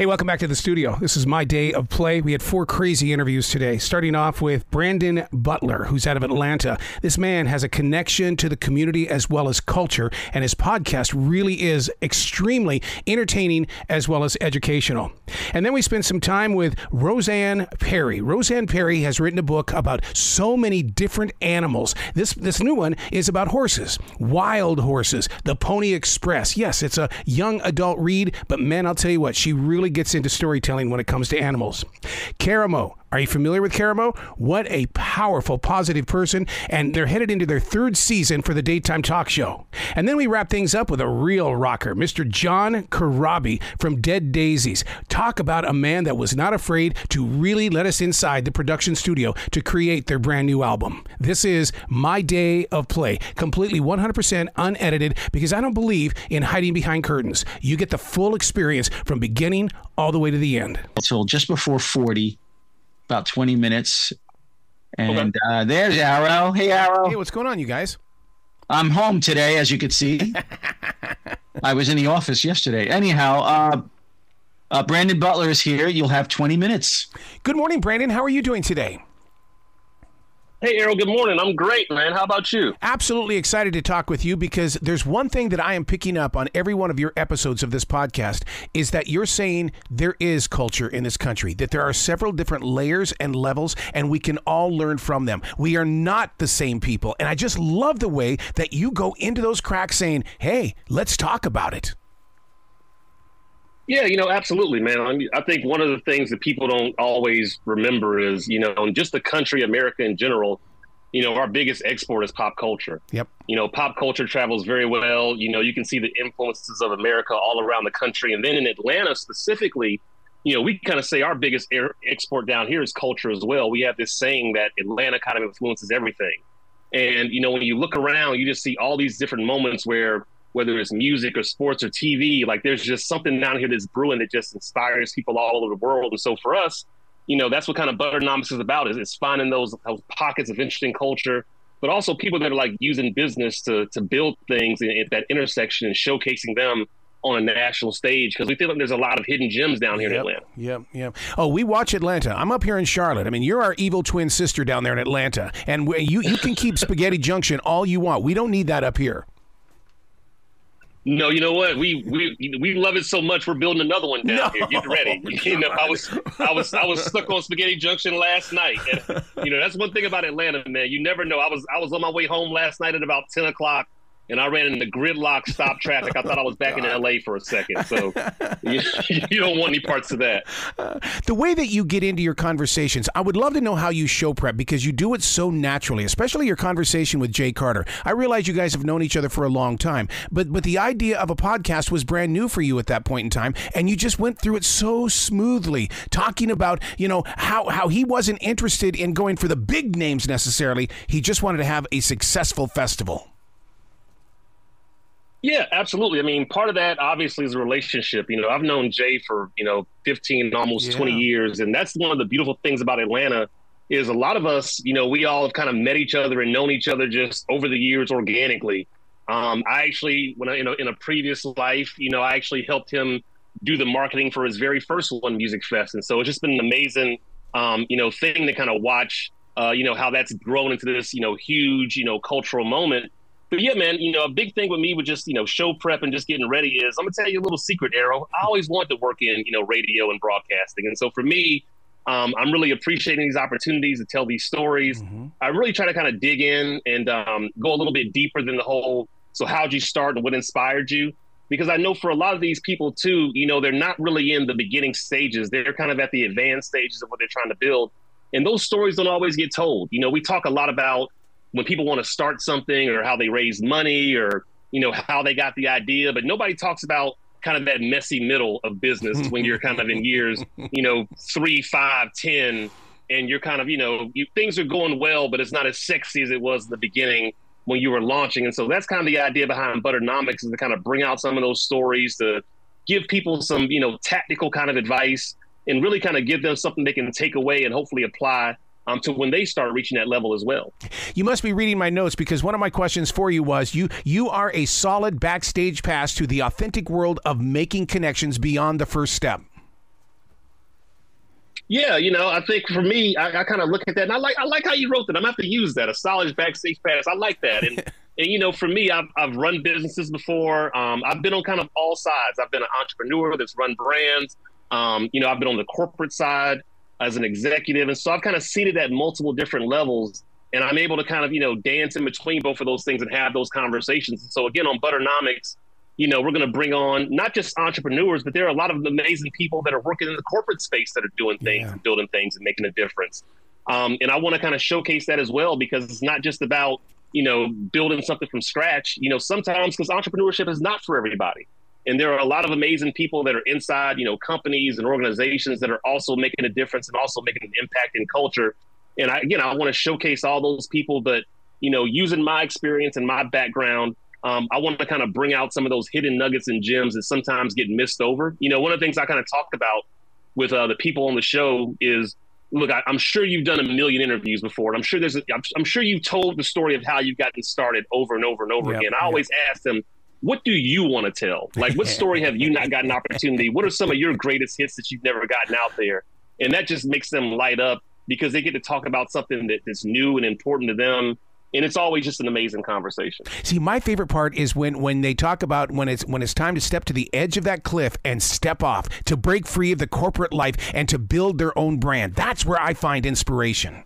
Hey, welcome back to the studio. This is my day of play. We had four crazy interviews today, starting off with Brandon Butler, who's out of Atlanta. This man has a connection to the community as well as culture, and his podcast really is extremely entertaining as well as educational. And then we spent some time with Rosanne Parry. Rosanne Parry has written a book about so many different animals. This this new one is about horses, wild horses, the Pony Express. Yes, it's a young adult read, but man, I'll tell you what, she really gets into storytelling when it comes to animals. Karamo are you familiar with Karamo? What a powerful, positive person. And they're headed into their third season for the daytime talk show. And then we wrap things up with a real rocker, Mr. John Corabi from Dead Daisies. Talk about a man that was not afraid to really let us inside the production studio to create their brand new album. This is My Day of Play, completely 100% unedited because I don't believe in hiding behind curtains. You get the full experience from beginning all the way to the end. Until just before 40 about 20 minutes. And okay. uh, there's Arroe. Hey, Arroe. Hey, what's going on, you guys? I'm home today, as you can see. I was in the office yesterday. Anyhow, uh, uh, Brandon Butler is here. You'll have 20 minutes. Good morning, Brandon. How are you doing today? Hey, Arroe, good morning. I'm great, man. How about you? Absolutely excited to talk with you because there's one thing that I am picking up on every one of your episodes of this podcast is that you're saying there is culture in this country, that there are several different layers and levels, and we can all learn from them. We are not the same people. And I just love the way that you go into those cracks saying, hey, let's talk about it. Yeah, you know, absolutely, man. I, mean, I think one of the things that people don't always remember is, you know, in just the country, America in general, you know, our biggest export is pop culture. Yep. You know, pop culture travels very well. You know, you can see the influences of America all around the country. And then in Atlanta specifically, you know, we kind of say our biggest air export down here is culture as well. We have this saying that Atlanta kind of influences everything. And, you know, when you look around, you just see all these different moments where whether it's music or sports or TV, like there's just something down here that's brewing that just inspires people all over the world. And so for us, you know, that's what kind of Butternomics is about is it's finding those, those pockets of interesting culture, but also people that are like using business to, to build things at that intersection and showcasing them on a national stage because we feel like there's a lot of hidden gems down here yep, in Atlanta. Yep, yep. Oh, we watch Atlanta. I'm up here in Charlotte. I mean, you're our evil twin sister down there in Atlanta, and you you can keep Spaghetti Junction all you want. We don't need that up here. No, you know what? We we we love it so much. We're building another one down no. here. Get ready. You know, I was I was I was stuck on Spaghetti Junction last night. And, you know, that's one thing about Atlanta, man. You never know. I was I was on my way home last night at about ten o'clock and I ran into gridlock stop traffic. I thought I was back in LA for a second. So you, you don't want any parts of that. Uh, the way that you get into your conversations, I would love to know how you show prep because you do it so naturally, especially your conversation with Jay Carter. I realize you guys have known each other for a long time, but but the idea of a podcast was brand new for you at that point in time, and you just went through it so smoothly, talking about you know how how he wasn't interested in going for the big names necessarily. He just wanted to have a successful festival. Yeah, absolutely. I mean, part of that obviously is a relationship. You know, I've known Jay for, you know, 15, almost yeah. 20 years. And that's one of the beautiful things about Atlanta is a lot of us, you know, we all have kind of met each other and known each other just over the years organically. Um, I actually, when I, you know, in a previous life, you know, I actually helped him do the marketing for his very first one music fest. And so it's just been an amazing, um, you know, thing to kind of watch, uh, you know, how that's grown into this, you know, huge, you know, cultural moment but yeah, man, you know, a big thing with me with just, you know, show prep and just getting ready is I'm gonna tell you a little secret, Arroe. I always wanted to work in, you know, radio and broadcasting. And so for me, um, I'm really appreciating these opportunities to tell these stories. Mm-hmm. I really try to kind of dig in and um, go a little bit deeper than the whole. So how'd you start and what inspired you? Because I know for a lot of these people too, you know, they're not really in the beginning stages. They're kind of at the advanced stages of what they're trying to build. And those stories don't always get told. You know, we talk a lot about when people want to start something or how they raise money or you know how they got the idea but nobody talks about kind of that messy middle of business when you're kind of in years you know three five ten and you're kind of you know you, things are going well but it's not as sexy as it was in the beginning when you were launching. And so that's kind of the idea behind butternomics is to kind of bring out some of those stories to give people some you know tactical kind of advice and really kind of give them something they can take away and hopefully apply um, to when they start reaching that level as well. You must be reading my notes because one of my questions for you was you you are a solid backstage pass to the authentic world of making connections beyond the first step. Yeah, you know, I think for me, I, I kind of look at that and I like I like how you wrote that. I'm gonna have to use that. A solid backstage pass. I like that. And and you know, for me, I've I've run businesses before. Um, I've been on kind of all sides. I've been an entrepreneur that's run brands. Um, you know, I've been on the corporate side as an executive, and so I've kind of seen it at multiple different levels. And I'm able to kind of you know dance in between both of those things and have those conversations. And so again, on Butternomics, you know, we're going to bring on not just entrepreneurs, but there are a lot of amazing people that are working in the corporate space that are doing things yeah. and building things and making a difference. Um, and I want to kind of showcase that as well because it's not just about you know building something from scratch. You know, sometimes because entrepreneurship is not for everybody, and there are a lot of amazing people that are inside you know companies and organizations that are also making a difference and also making an impact in culture. And I, again, I want to showcase all those people, but you know, using my experience and my background um, I want to kind of bring out some of those hidden nuggets and gems that sometimes get missed over. You know, one of the things I kind of talked about with uh, the people on the show is look, I, am sure you've done a million interviews before, and I'm sure there's, a, I'm, I'm, sure you've told the story of how you've gotten started over and over and over yep, again. I always yep. ask them, what do you want to tell? Like, what story have you not gotten opportunity? What are some of your greatest hits that you've never gotten out there? And that just makes them light up because they get to talk about something that, that's new and important to them and it's always just an amazing conversation. See, my favorite part is when when they talk about when it's when it's time to step to the edge of that cliff and step off to break free of the corporate life and to build their own brand. That's where I find inspiration.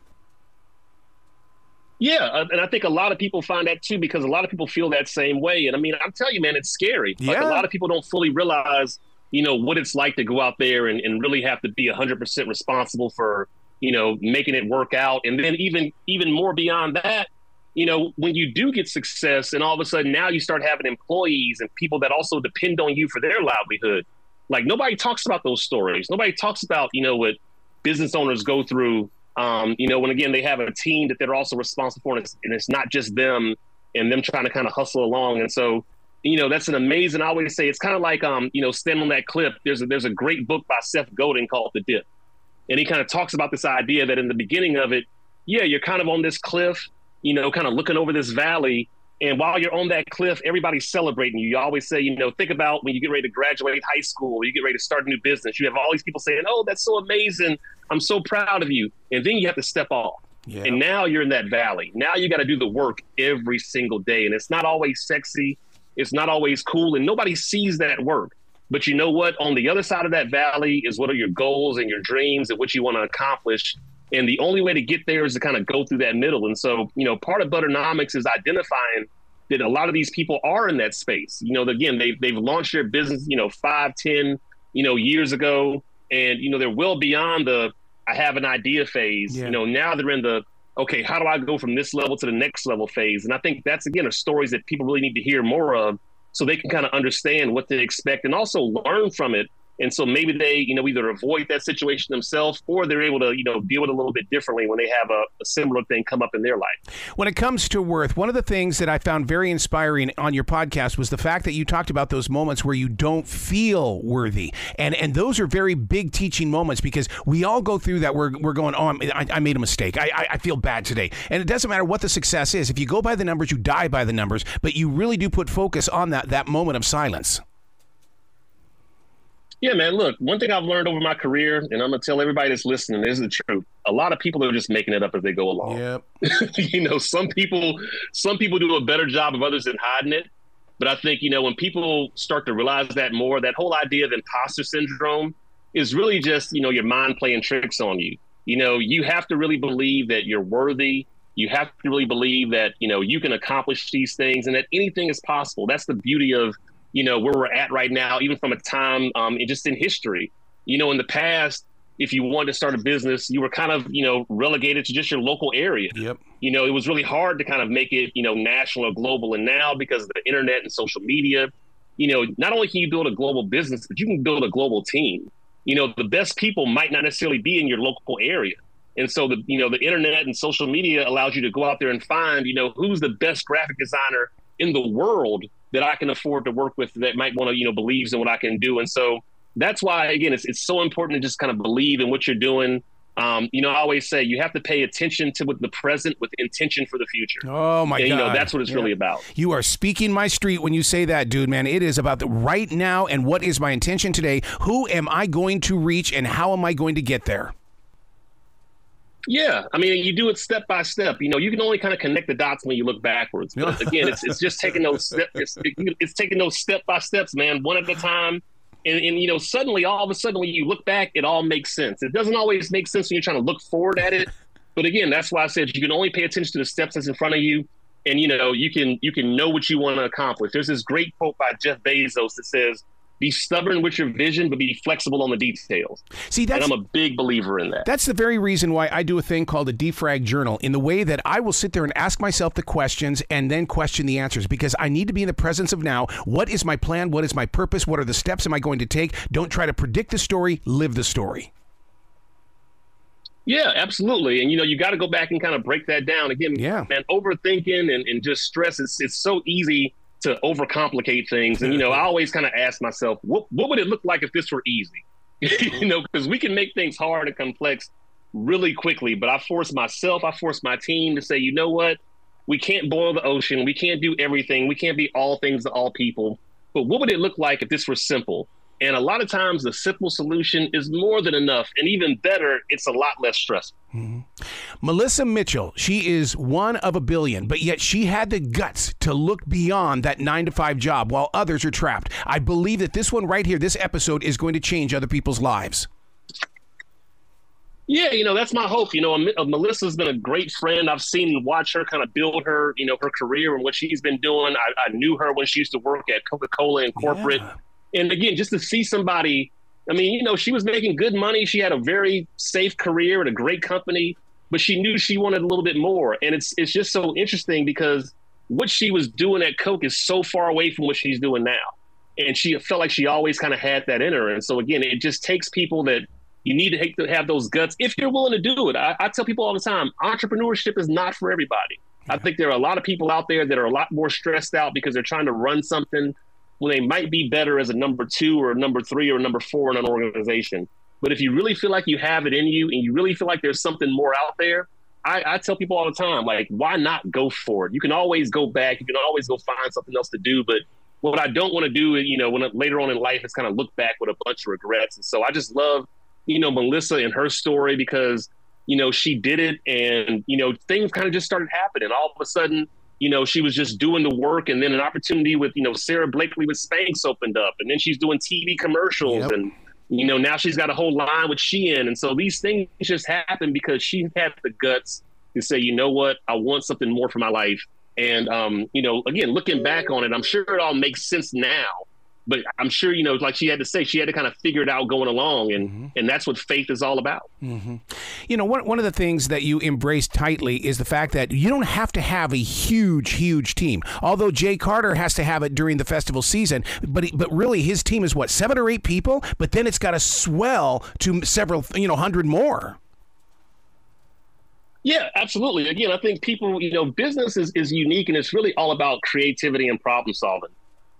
Yeah, uh, and I think a lot of people find that too because a lot of people feel that same way. And I mean, I'm telling you, man, it's scary. Yeah. Like a lot of people don't fully realize, you know, what it's like to go out there and, and really have to be 100% responsible for, you know, making it work out. And then even even more beyond that, you know, when you do get success and all of a sudden now you start having employees and people that also depend on you for their livelihood, like nobody talks about those stories. Nobody talks about, you know, what business owners go through, um, you know, when again they have a team that they're also responsible for and it's, and it's not just them and them trying to kind of hustle along. And so, you know, that's an amazing, I always say it's kind of like, um, you know, standing on that cliff. There's a, there's a great book by Seth Godin called The Dip. And he kind of talks about this idea that in the beginning of it, yeah, you're kind of on this cliff you know, kind of looking over this valley. And while you're on that cliff, everybody's celebrating you. You always say, you know, think about when you get ready to graduate high school, or you get ready to start a new business. You have all these people saying, "Oh, that's so amazing! I'm so proud of you." And then you have to step off. Yeah. And now you're in that valley. Now you got to do the work every single day, and it's not always sexy. It's not always cool, and nobody sees that work. But you know what? On the other side of that valley is what are your goals and your dreams and what you want to accomplish. And the only way to get there is to kind of go through that middle. And so, you know, part of Butternomics is identifying that a lot of these people are in that space. You know, again, they've, they've launched their business, you know, five, ten, you know, years ago. And, you know, they're well beyond the I have an idea phase. Yeah. You know, now they're in the, okay, how do I go from this level to the next level phase? And I think that's, again, are stories that people really need to hear more of so they can kind of understand what to expect and also learn from it and so maybe they, you know, either avoid that situation themselves or they're able to, you know, deal with it a little bit differently when they have a, a, similar thing come up in their life. When it comes to worth, one of the things that I found very inspiring on your podcast was the fact that you talked about those moments where you don't feel worthy. And and those are very big teaching moments because we all go through that. We're, we're going, oh, I, I made a mistake. I, I, I feel bad today. And it doesn't matter what the success is. If you go by the numbers, you die by the numbers. But you really do put focus on that, that moment of silence. Yeah, man. Look, one thing I've learned over my career, and I'm gonna tell everybody that's listening, this is the truth. A lot of people are just making it up as they go along. Yep. you know, some people, some people do a better job of others than hiding it. But I think you know when people start to realize that more, that whole idea of imposter syndrome is really just you know your mind playing tricks on you. You know, you have to really believe that you're worthy. You have to really believe that you know you can accomplish these things and that anything is possible. That's the beauty of you know, where we're at right now, even from a time um, just in history. You know, in the past, if you wanted to start a business, you were kind of, you know, relegated to just your local area. Yep. You know, it was really hard to kind of make it, you know, national or global. And now because of the internet and social media, you know, not only can you build a global business, but you can build a global team. You know, the best people might not necessarily be in your local area. And so the, you know, the internet and social media allows you to go out there and find, you know, who's the best graphic designer in the world that I can afford to work with that might want to, you know, believes in what I can do. And so that's why, again, it's, it's so important to just kind of believe in what you're doing. Um, you know, I always say you have to pay attention to the present with intention for the future. Oh my and, god! You know, that's what it's yeah. really about. You are speaking my street when you say that, dude. Man, it is about the right now and what is my intention today. Who am I going to reach, and how am I going to get there? Yeah, I mean, you do it step by step. You know, you can only kind of connect the dots when you look backwards. But again, it's it's just taking those steps. It's, it's taking those step by steps, man, one at a time. And, and you know, suddenly, all of a sudden, when you look back, it all makes sense. It doesn't always make sense when you're trying to look forward at it. But again, that's why I said you can only pay attention to the steps that's in front of you, and you know, you can you can know what you want to accomplish. There's this great quote by Jeff Bezos that says, be stubborn with your vision, but be flexible on the details. See, that's, and I'm a big believer in that. That's the very reason why I do a thing called a defrag journal in the way that I will sit there and ask myself the questions and then question the answers because I need to be in the presence of now. What is my plan? What is my purpose? What are the steps am I going to take? Don't try to predict the story, live the story. Yeah, absolutely. And you know, you got to go back and kind of break that down again. Yeah, man, overthinking and, and just stress. It's it's so easy to overcomplicate things. And you know, I always kind of ask myself, what what would it look like if this were easy? you know, because we can make things hard and complex really quickly. But I force myself, I force my team to say, you know what? We can't boil the ocean. We can't do everything. We can't be all things to all people. But what would it look like if this were simple? And a lot of times, the simple solution is more than enough. And even better, it's a lot less stressful. Mm-hmm. Melissa Mitchell, she is one of a billion, but yet she had the guts to look beyond that nine to five job while others are trapped. I believe that this one right here, this episode, is going to change other people's lives. Yeah, you know that's my hope. You know, Melissa's been a great friend. I've seen and watched her kind of build her, you know, her career and what she's been doing. I, I knew her when she used to work at Coca Cola and corporate. Yeah and again, just to see somebody, I mean, you know, she was making good money. She had a very safe career at a great company, but she knew she wanted a little bit more. And it's it's just so interesting because what she was doing at Coke is so far away from what she's doing now. And she felt like she always kind of had that in her. And so again, it just takes people that you need to have those guts if you're willing to do it. I, I tell people all the time, entrepreneurship is not for everybody. I think there are a lot of people out there that are a lot more stressed out because they're trying to run something when they might be better as a number two or a number three or a number four in an organization. But if you really feel like you have it in you and you really feel like there's something more out there, I, I, tell people all the time, like, why not go for it? You can always go back. You can always go find something else to do. But what I don't want to do, you know, when later on in life is kind of look back with a bunch of regrets. And so I just love, you know, Melissa and her story because, you know, she did it and, you know, things kind of just started happening. All of a sudden, you know, she was just doing the work, and then an opportunity with, you know, Sara Blakely with Spanx opened up, and then she's doing TV commercials, yep. and you know, now she's got a whole line with Shein, and so these things just happen because she had the guts to say, you know what, I want something more for my life, and um, you know, again, looking back on it, I'm sure it all makes sense now but I'm sure you know, like she had to say, she had to kind of figure it out going along, and mm-hmm. and that's what faith is all about. Mm-hmm. You know, one one of the things that you embrace tightly is the fact that you don't have to have a huge, huge team. Although Jay Carter has to have it during the festival season, but he, but really his team is what seven or eight people, but then it's got to swell to several, you know, hundred more. Yeah, absolutely. Again, I think people, you know, business is, is unique and it's really all about creativity and problem solving.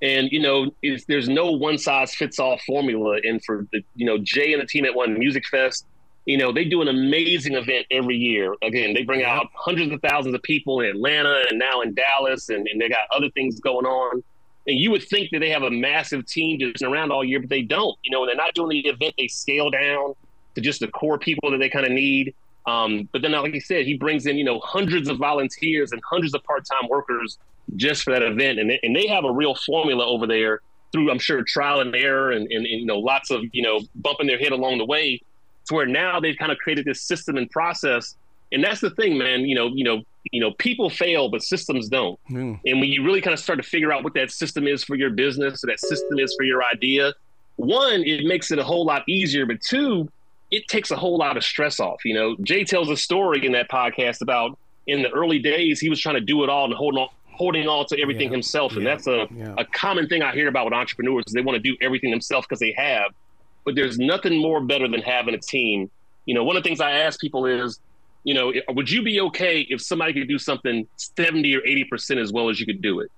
And you know, there's no one size fits all formula. And for the you know Jay and the team at One Music Fest, you know they do an amazing event every year. Again, they bring out hundreds of thousands of people in Atlanta and now in Dallas, and, and they got other things going on. And you would think that they have a massive team just around all year, but they don't. You know, when they're not doing the event, they scale down to just the core people that they kind of need. Um, but then, like he said, he brings in you know hundreds of volunteers and hundreds of part-time workers just for that event. And they, and they have a real formula over there through, I'm sure, trial and error and, and, and, you know, lots of, you know, bumping their head along the way to where now they've kind of created this system and process. And that's the thing, man, you know, you know, you know, people fail, but systems don't. Mm. And when you really kind of start to figure out what that system is for your business or that system is for your idea, one, it makes it a whole lot easier. But two, it takes a whole lot of stress off. You know, Jay tells a story in that podcast about in the early days, he was trying to do it all and hold on, holding on to everything yeah. himself. And yeah. that's a, yeah. a common thing I hear about with entrepreneurs is they want to do everything themselves because they have. But there's nothing more better than having a team. You know, one of the things I ask people is, you know, would you be okay if somebody could do something 70 or 80% as well as you could do it?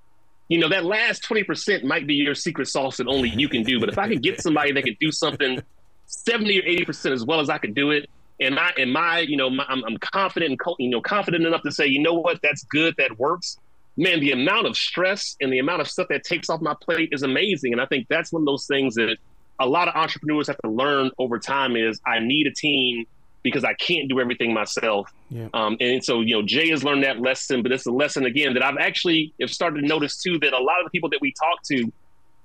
You know, that last 20% might be your secret sauce that only you can do. But if I could get somebody that could do something 70 or 80% as well as I could do it, and I and my, you know, my, I'm, I'm confident and you know confident enough to say, you know what, that's good, that works man, the amount of stress and the amount of stuff that takes off my plate is amazing. And I think that's one of those things that a lot of entrepreneurs have to learn over time is I need a team because I can't do everything myself. Yeah. Um, and so, you know, Jay has learned that lesson, but it's a lesson again that I've actually have started to notice too that a lot of the people that we talk to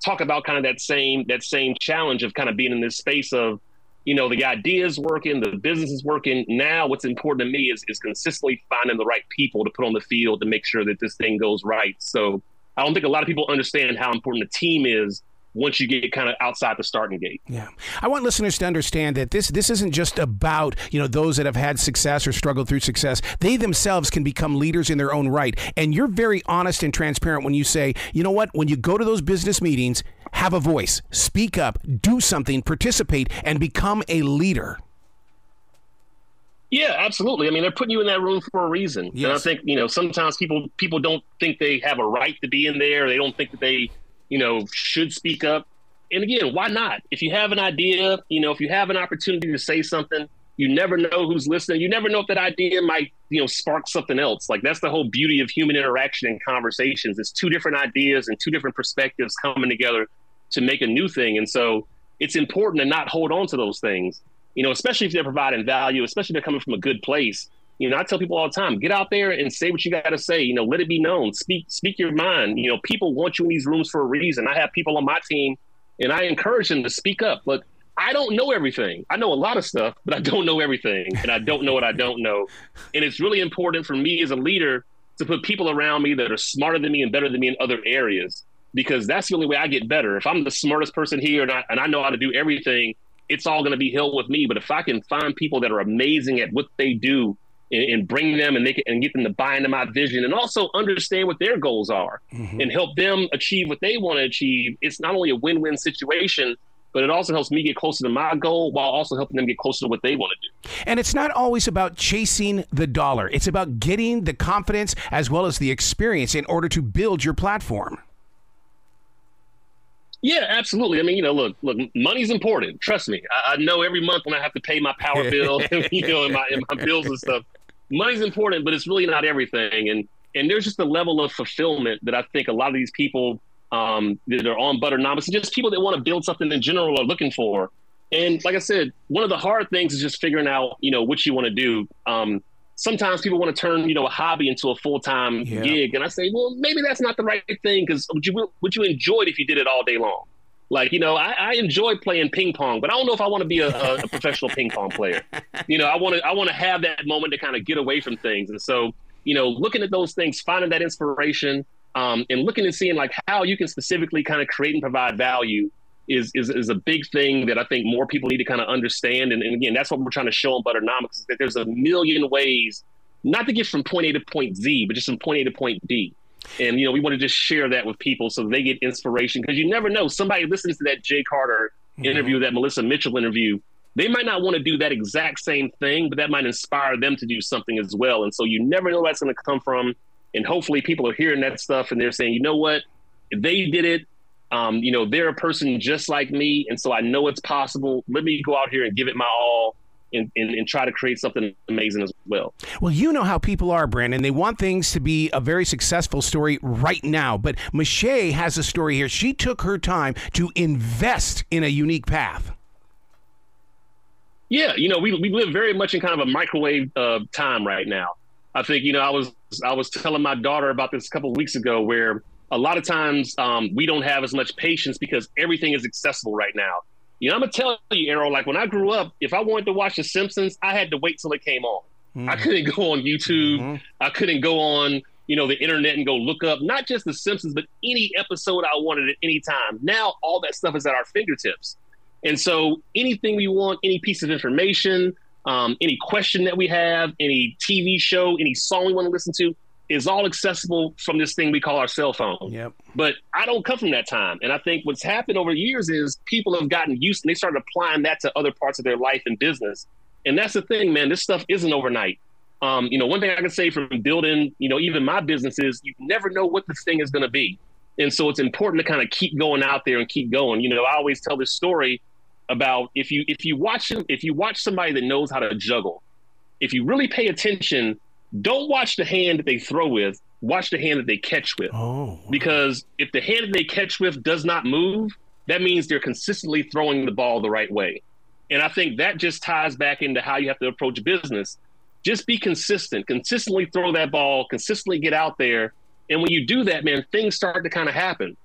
talk about kind of that same that same challenge of kind of being in this space of, you know, the idea is working, the business is working. Now, what's important to me is is consistently finding the right people to put on the field to make sure that this thing goes right. So I don't think a lot of people understand how important the team is once you get kind of outside the starting gate. Yeah. I want listeners to understand that this this isn't just about, you know, those that have had success or struggled through success. They themselves can become leaders in their own right. And you're very honest and transparent when you say, "You know what? When you go to those business meetings, have a voice, speak up, do something, participate and become a leader." Yeah, absolutely. I mean, they're putting you in that room for a reason. Yes. And I think, you know, sometimes people people don't think they have a right to be in there. They don't think that they you know, should speak up. And again, why not? If you have an idea, you know, if you have an opportunity to say something, you never know who's listening. You never know if that idea might, you know, spark something else. Like that's the whole beauty of human interaction and conversations. It's two different ideas and two different perspectives coming together to make a new thing. And so it's important to not hold on to those things, you know, especially if they're providing value, especially if they're coming from a good place. You know, I tell people all the time, get out there and say what you got to say. You know, let it be known. Speak, speak your mind. You know, people want you in these rooms for a reason. I have people on my team, and I encourage them to speak up. But I don't know everything. I know a lot of stuff, but I don't know everything, and I don't know what I don't know. And it's really important for me as a leader to put people around me that are smarter than me and better than me in other areas, because that's the only way I get better. If I'm the smartest person here and I, and I know how to do everything, it's all going to be hill with me. But if I can find people that are amazing at what they do and, and bring them and make it and get them to buy into my vision and also understand what their goals are mm-hmm. and help them achieve what they want to achieve. It's not only a win-win situation, but it also helps me get closer to my goal while also helping them get closer to what they want to do. And it's not always about chasing the dollar. It's about getting the confidence as well as the experience in order to build your platform. Yeah, absolutely. I mean, you know, look, look, money's important. Trust me. I, I know every month when I have to pay my power bill, you know, and my, and my bills and stuff, money's important, but it's really not everything. And and there's just a level of fulfillment that I think a lot of these people um, that are on butter Butternomics, just people that want to build something in general are looking for. And like I said, one of the hard things is just figuring out, you know, what you want to do. Um, sometimes people want to turn, you know, a hobby into a full time yeah. gig, and I say, well, maybe that's not the right thing because would you would you enjoy it if you did it all day long? Like, you know, I, I enjoy playing ping pong, but I don't know if I want to be a, a, professional ping pong player. You know, I want to I want to have that moment to kind of get away from things. And so, you know, looking at those things, finding that inspiration, um, and looking and seeing like how you can specifically kind of create and provide value is, is is a big thing that I think more people need to kind of understand. And, and again, that's what we're trying to show in Butternomics is that there's a million ways not to get from point A to point Z, but just from point A to point D. And you know, we want to just share that with people so they get inspiration because you never know. Somebody listens to that Jay Carter mm-hmm. interview, that Melissa Mitchell interview. They might not want to do that exact same thing, but that might inspire them to do something as well. And so you never know where that's going to come from. And hopefully, people are hearing that stuff and they're saying, you know what, if they did it. Um, you know, they're a person just like me, and so I know it's possible. Let me go out here and give it my all and, and, and, try to create something amazing as well. Well, you know how people are, Brandon. They want things to be a very successful story right now. But Michelle has a story here. She took her time to invest in a unique path. Yeah, you know, we, we live very much in kind of a microwave uh, time right now. I think, you know, I was I was telling my daughter about this a couple of weeks ago where a lot of times um, we don't have as much patience because everything is accessible right now. You know, I'm gonna tell you, Arroe. Like when I grew up, if I wanted to watch The Simpsons, I had to wait till it came on. Mm-hmm. I couldn't go on YouTube. Mm-hmm. I couldn't go on, you know, the internet and go look up not just The Simpsons, but any episode I wanted at any time. Now all that stuff is at our fingertips, and so anything we want, any piece of information, um, any question that we have, any TV show, any song we want to listen to, is all accessible from this thing we call our cell phone. Yep. But I don't come from that time. And I think what's happened over years is people have gotten used and they started applying that to other parts of their life and business. And that's the thing, man. This stuff isn't overnight. Um, you know, one thing I can say from building, you know, even my business is you never know what this thing is going to be. And so it's important to kind of keep going out there and keep going. You know, I always tell this story about if you if you watch if you watch somebody that knows how to juggle, if you really pay attention, don't watch the hand that they throw with. Watch the hand that they catch with. Oh. Because if the hand that they catch with does not move, that means they're consistently throwing the ball the right way. And I think that just ties back into how you have to approach business. Just be consistent, consistently throw that ball, consistently get out there. And when you do that, man, things start to kind of happen.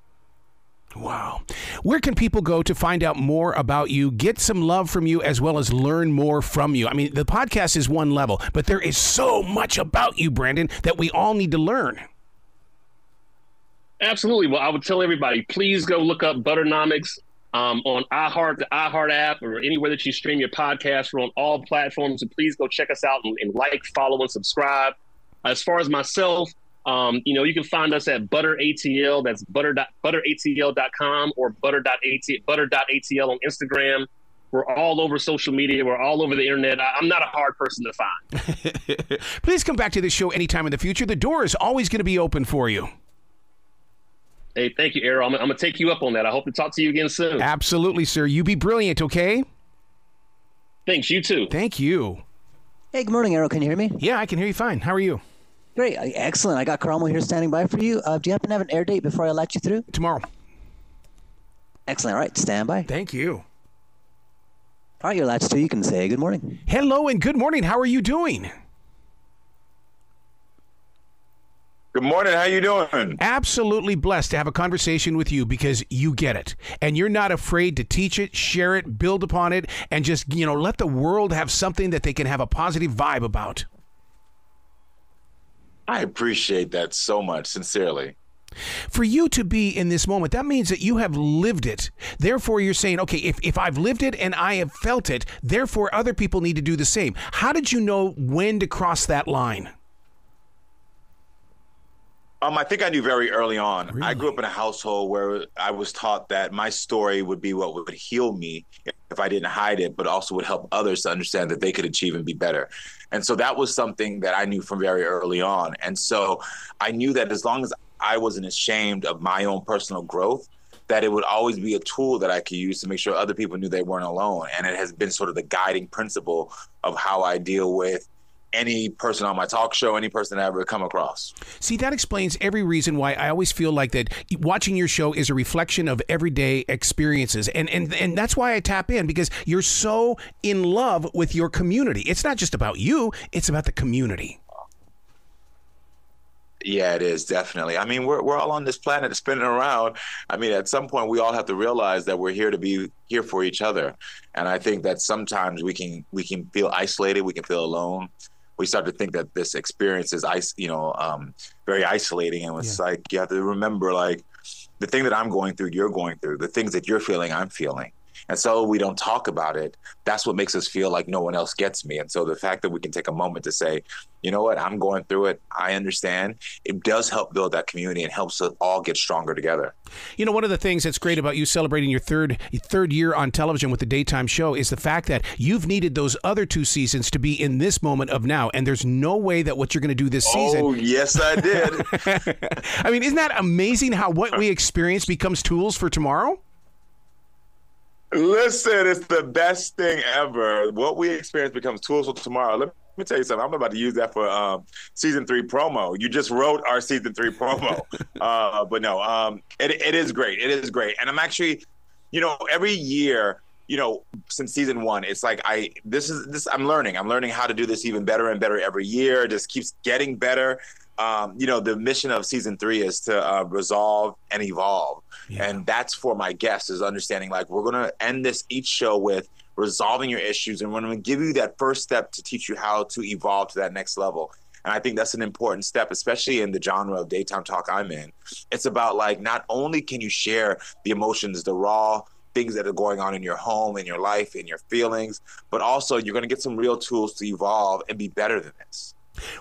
Wow. Where can people go to find out more about you, get some love from you, as well as learn more from you? I mean, the podcast is one level, but there is so much about you, Brandon, that we all need to learn. Absolutely. Well, I would tell everybody, please go look up Butternomics um, on iHeart, the iHeart app, or anywhere that you stream your podcast. We're on all platforms. And please go check us out and, and like, follow, and subscribe. As far as myself, um, you know, you can find us at butteratl. That's butter butteratl.com or butter.at butter.atl on Instagram. We're all over social media. We're all over the internet. I, am not a hard person to find. Please come back to this show anytime in the future. The door is always going to be open for you. Hey, thank you, Arroe. I'm, I'm going to take you up on that. I hope to talk to you again soon. Absolutely, sir. You be brilliant, okay? Thanks. You too. Thank you. Hey, good morning, Arroe. Can you hear me? Yeah, I can hear you fine. How are you? Great. Excellent. I got Karamo here standing by for you. Uh, do you happen to have an air date before I let you through? Tomorrow. Excellent. All right. Stand by. Thank you. All right, you're latched to. You can say good morning. Hello and good morning. How are you doing? Good morning. How you doing? Absolutely blessed to have a conversation with you because you get it. And you're not afraid to teach it, share it, build upon it, and just, you know, let the world have something that they can have a positive vibe about. I appreciate that so much, sincerely. For you to be in this moment, that means that you have lived it. Therefore, you're saying, okay, if, if I've lived it and I have felt it, therefore other people need to do the same. How did you know when to cross that line? Um, I think I knew very early on. Really? I grew up in a household where I was taught that my story would be what would heal me if I didn't hide it, but also would help others to understand that they could achieve and be better. And so that was something that I knew from very early on. And so I knew that as long as I wasn't ashamed of my own personal growth, that it would always be a tool that I could use to make sure other people knew they weren't alone. And it has been sort of the guiding principle of how I deal with any person on my talk show, any person I ever come across. See, that explains every reason why I always feel like that watching your show is a reflection of everyday experiences. And and and that's why I tap in because you're so in love with your community. It's not just about you, it's about the community. Yeah, it is definitely. I mean, we're we're all on this planet spinning around. I mean, at some point, we all have to realize that we're here to be here for each other, and I think that sometimes we can we can feel isolated, we can feel alone, we start to think that this experience is ice, you know, um, very isolating. And it's yeah. like you have to remember, like the thing that I'm going through, you're going through, the things that you're feeling, I'm feeling. And so we don't talk about it. That's what makes us feel like no one else gets me. And so the fact that we can take a moment to say, you know what, I'm going through it. I understand. It does help build that community and helps us all get stronger together. You know, one of the things that's great about you celebrating your third third year on television with the daytime show is the fact that you've needed those other two seasons to be in this moment of now. And there's no way that what you're going to do this oh, season. Oh, yes, I did. I mean, isn't that amazing how what we experience becomes tools for tomorrow? Listen, it's the best thing ever. What we experience becomes tools for tomorrow. Let me tell you something. I'm about to use that for um, season three promo. You just wrote our season three promo. uh, but no, um, it, it is great. It is great. And I'm actually, you know, every year, you know, since season one, it's like I this is this I'm learning. I'm learning how to do this even better and better every year. It just keeps getting better um, you know, the mission of season three is to uh, resolve and evolve. Yeah. And that's for my guests is understanding like we're going to end this each show with resolving your issues and we're going to give you that first step to teach you how to evolve to that next level. And I think that's an important step, especially in the genre of daytime talk I'm in. It's about like not only can you share the emotions, the raw things that are going on in your home, in your life, in your feelings, but also you're going to get some real tools to evolve and be better than this.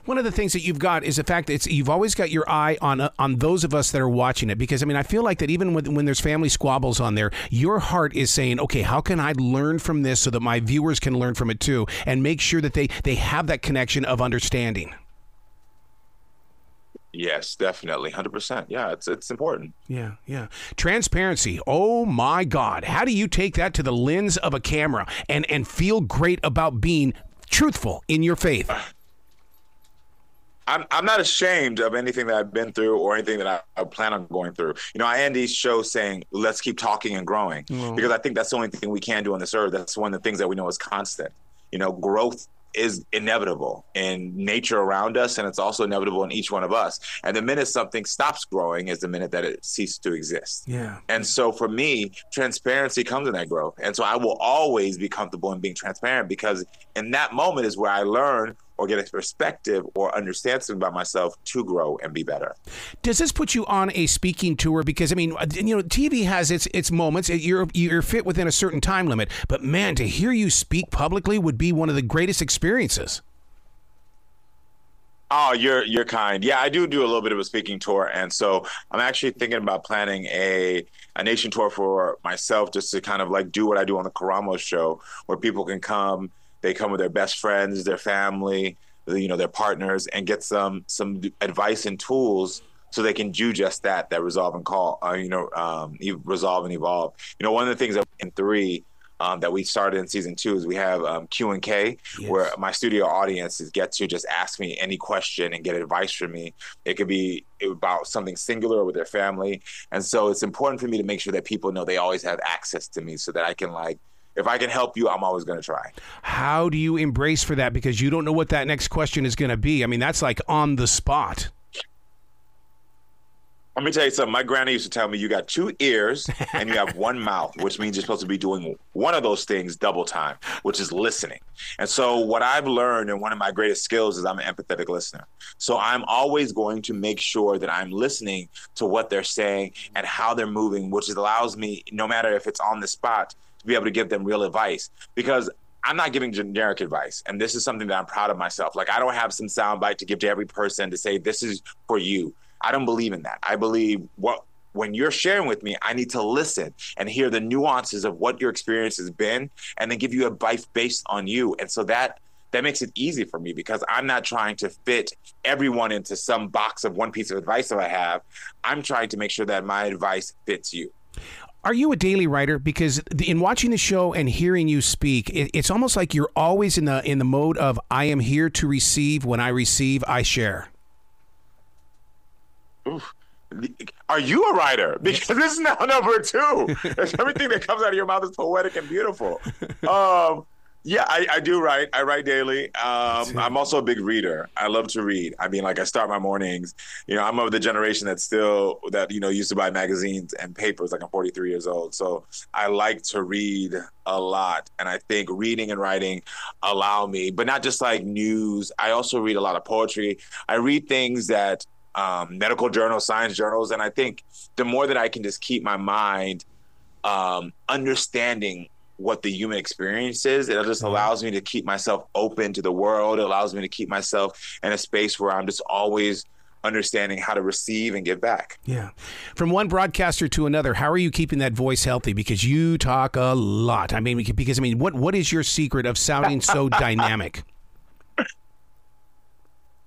One of the things that you've got is the fact that you've always got your eye on uh, on those of us that are watching it. Because I mean, I feel like that even when, when there's family squabbles on there, your heart is saying, "Okay, how can I learn from this so that my viewers can learn from it too, and make sure that they they have that connection of understanding." Yes, definitely, hundred percent. Yeah, it's it's important. Yeah, yeah. Transparency. Oh my God, how do you take that to the lens of a camera and and feel great about being truthful in your faith? I'm I'm not ashamed of anything that I've been through or anything that I, I plan on going through. You know, I end these shows saying, "Let's keep talking and growing," mm-hmm. because I think that's the only thing we can do on this earth. That's one of the things that we know is constant. You know, growth is inevitable in nature around us, and it's also inevitable in each one of us. And the minute something stops growing is the minute that it ceases to exist. Yeah. And so for me, transparency comes in that growth. And so I will always be comfortable in being transparent because in that moment is where I learn or get a perspective or understand something about myself to grow and be better. Does this put you on a speaking tour? Because I mean, uh, you know, TV has its its moments. You're you're fit within a certain time limit, but man, to hear you speak publicly would be one of the greatest experiences. Oh, you're you're kind. Yeah, I do do a little bit of a speaking tour, and so I'm actually thinking about planning a a nation tour for myself, just to kind of like do what I do on the Karamo show, where people can come they come with their best friends, their family, you know, their partners, and get some some advice and tools so they can do just that. That resolve and call, uh, you know, um, resolve and evolve. You know, one of the things that in three. Um, that we started in season two is we have um, Q and K, yes. where my studio audiences get to just ask me any question and get advice from me. It could be about something singular with their family, and so it's important for me to make sure that people know they always have access to me, so that I can like if I can help you, I'm always going to try. How do you embrace for that? Because you don't know what that next question is going to be. I mean, that's like on the spot. Let me tell you something. My granny used to tell me you got two ears and you have one mouth, which means you're supposed to be doing one of those things double time, which is listening. And so, what I've learned and one of my greatest skills is I'm an empathetic listener. So, I'm always going to make sure that I'm listening to what they're saying and how they're moving, which allows me, no matter if it's on the spot, to be able to give them real advice because I'm not giving generic advice. And this is something that I'm proud of myself. Like I don't have some soundbite to give to every person to say this is for you. I don't believe in that. I believe what when you're sharing with me, I need to listen and hear the nuances of what your experience has been and then give you advice based on you. And so that that makes it easy for me because I'm not trying to fit everyone into some box of one piece of advice that I have. I'm trying to make sure that my advice fits you. Are you a daily writer? Because in watching the show and hearing you speak, it, it's almost like you're always in the in the mode of I am here to receive. When I receive, I share. Oof. Are you a writer? Because this is now number two. Everything that comes out of your mouth is poetic and beautiful. Um, yeah, I, I, do write. I write daily. Um, I'm also a big reader. I love to read. I mean, like I start my mornings. You know, I'm of the generation that still that you know used to buy magazines and papers. Like I'm 43 years old, so I like to read a lot. And I think reading and writing allow me, but not just like news. I also read a lot of poetry. I read things that um, medical journals, science journals, and I think the more that I can just keep my mind um, understanding what the human experience is. It just mm-hmm. allows me to keep myself open to the world. It allows me to keep myself in a space where I'm just always understanding how to receive and give back. Yeah. From one broadcaster to another, how are you keeping that voice healthy? Because you talk a lot. I mean, because I mean, what what is your secret of sounding so dynamic?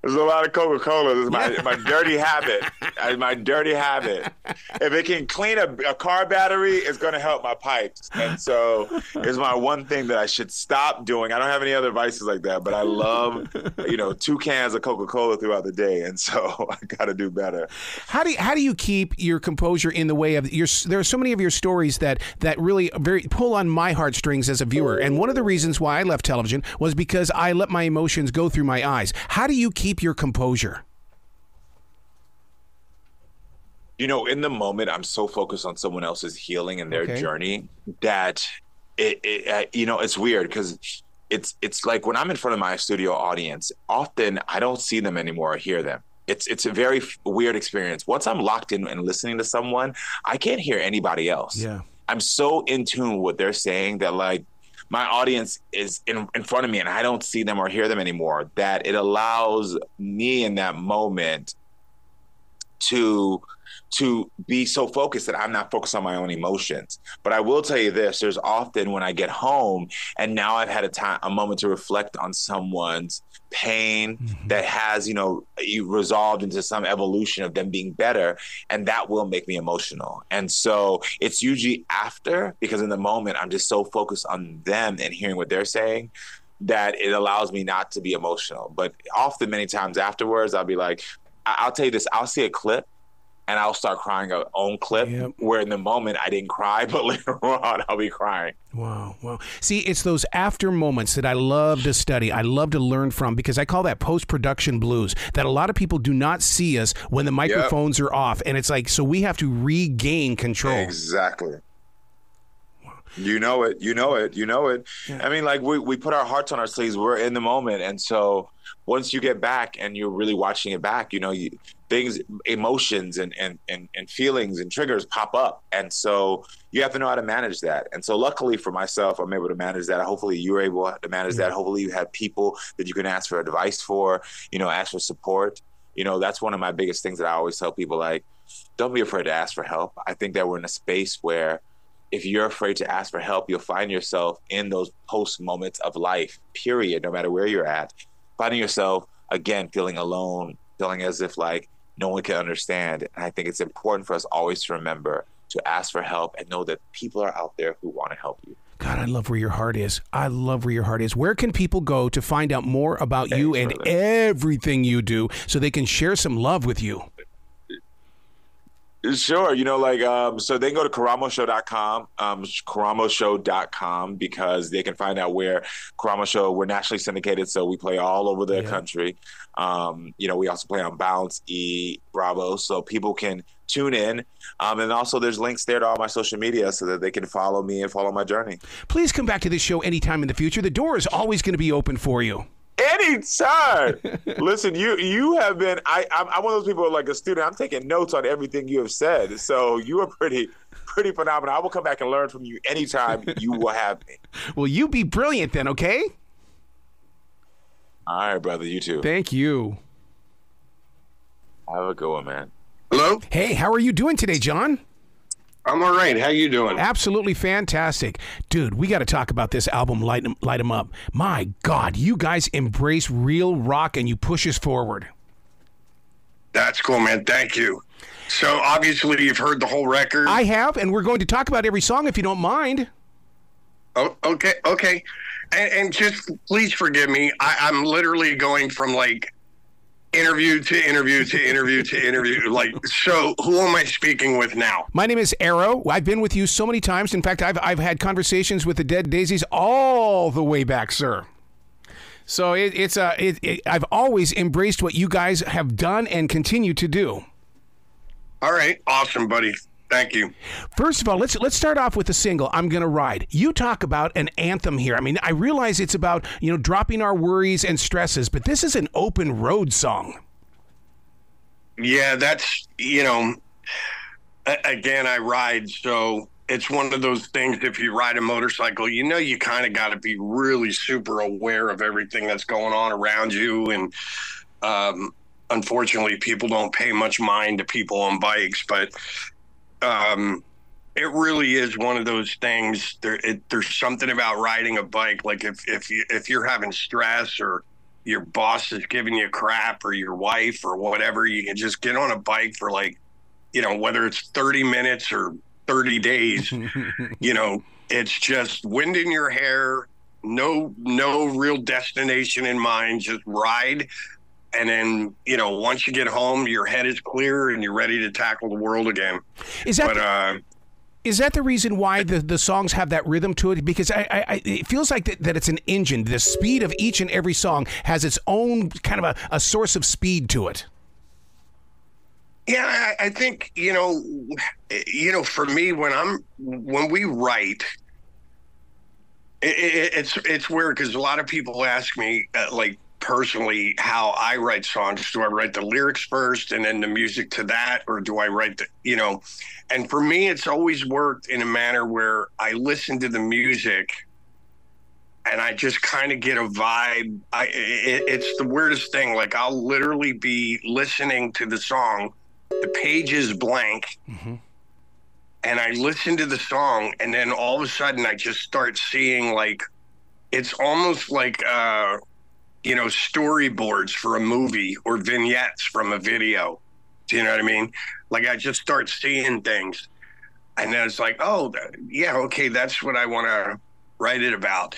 There's a lot of Coca Cola. It's my, my dirty habit. my dirty habit. If it can clean a, a car battery, it's going to help my pipes. And so it's my one thing that I should stop doing. I don't have any other vices like that, but I love, you know, two cans of Coca Cola throughout the day. And so I got to do better. How do you, how do you keep your composure in the way of your? There are so many of your stories that that really very pull on my heartstrings as a viewer. And one of the reasons why I left television was because I let my emotions go through my eyes. How do you keep keep your composure? You know, in the moment, I'm so focused on someone else's healing and their okay. journey that it, it uh, you know, it's weird because it's it's like when I'm in front of my studio audience, often I don't see them anymore or hear them. It's it's a very weird experience. Once I'm locked in and listening to someone, I can't hear anybody else. Yeah. I'm so in tune with what they're saying that like my audience is in, in front of me and I don't see them or hear them anymore, that it allows me in that moment to to be so focused that I'm not focused on my own emotions. But I will tell you this: there's often when I get home and now I've had a time, a moment to reflect on someone's pain mm-hmm. that has, you know, resolved into some evolution of them being better, and that will make me emotional. And so it's usually after because in the moment I'm just so focused on them and hearing what they're saying that it allows me not to be emotional. But often, many times afterwards, I'll be like, I- I'll tell you this: I'll see a clip and I'll start crying a own clip Yep. where in the moment I didn't cry, but later on I'll be crying. Wow, wow. See, it's those after moments that I love to study. I love to learn from because I call that post production blues. That a lot of people do not see us when the microphones are off. And it's like, so we have to regain control. Exactly. You know it. You know it. You know it. I mean, like we, we put our hearts on our sleeves. We're in the moment, and so once you get back and you're really watching it back, you know, you, things, emotions, and, and and and feelings and triggers pop up, and so you have to know how to manage that. And so, luckily for myself, I'm able to manage that. Hopefully, you're able to manage that. Hopefully, you have people that you can ask for advice for. You know, ask for support. You know, that's one of my biggest things that I always tell people. Like, don't be afraid to ask for help. I think that we're in a space where if you're afraid to ask for help, you'll find yourself in those post moments of life, period, no matter where you're at, finding yourself again feeling alone, feeling as if like no one can understand. And I think it's important for us always to remember to ask for help and know that people are out there who want to help you. God, I love where your heart is. I love where your heart is. Where can people go to find out more about you and everything you do so they can share some love with you? Sure. You know, like, um, so they can go to karamoshow.com, um, karamoshow.com, because they can find out where Karamo Show, we're nationally syndicated. So we play all over the Yeah. country. Um, you know, we also play on Bounce, E, Bravo. So people can tune in. Um, and also there's links there to all my social media so that they can follow me and follow my journey. Please come back to this show anytime in the future. The door is always going to be open for you. Anytime. Listen, you you have been. I I'm, I'm one of those people like a student. I'm taking notes on everything you have said. So you are pretty pretty phenomenal. I will come back and learn from you anytime you will have me. Well, you be brilliant then, okay? All right, brother. You too. Thank you. Have a good one, man. Hello, Hey, how are you doing today, John? I'm all right. How you doing? Absolutely fantastic. Dude, we got to talk about this album, Light 'em, Light 'em Up. My God, you guys embrace real rock and you push us forward. That's cool, man. Thank you. So obviously you've heard the whole record. I have, and we're going to talk about every song if you don't mind. oh, okay, okay. And, and just please forgive me. I, I'm literally going from like interview to interview to interview to interview. Like, so who am I speaking with now? My name is Arroe. I've been with you so many times. In fact, I've, I've had conversations with the Dead Daisies all the way back, sir. So it, it's a, it, it, I've always embraced what you guys have done and continue to do. All right, awesome, buddy. Thank you. First of all, let's let's start off with the single "I'm Gonna Ride." You talk about an anthem here. I mean, I realize it's about you know dropping our worries and stresses, but this is an open road song. Yeah, that's you know, again, I ride, so it's one of those things. If you ride a motorcycle, you know, you kind of got to be really super aware of everything that's going on around you, and um, unfortunately, people don't pay much mind to people on bikes, but um, it really is one of those things. There, it, there's something about riding a bike. Like if if you if you're having stress or your boss is giving you crap or your wife or whatever, you can just get on a bike for like, you know, whether it's 30 minutes or 30 days, you know, it's just wind in your hair, no no real destination in mind, just ride. And then, you know, once you get home, your head is clear and you're ready to tackle the world again. Is that But uh is that the reason why the, the songs have that rhythm to it? Because I, I, I it feels like that, that it's an engine. The speed of each and every song has its own kind of a, a source of speed to it. Yeah, I, I think you know, you know, for me, when I'm when we write, it, it, it's it's weird because a lot of people ask me, uh, like personally, how I write songs. Do I write the lyrics first and then the music to that, or do I write the, you know? And for me, it's always worked in a manner where I listen to the music and I just kind of get a vibe. I it, it's the weirdest thing. Like I'll literally be listening to the song, the page is blank, and I listen to the song, and then all of a sudden I just start seeing like it's almost like uh, you know storyboards for a movie or vignettes from a video. Do you know what I mean? Like I just start seeing things, and then it's like, oh, yeah, okay, that's what I want to write it about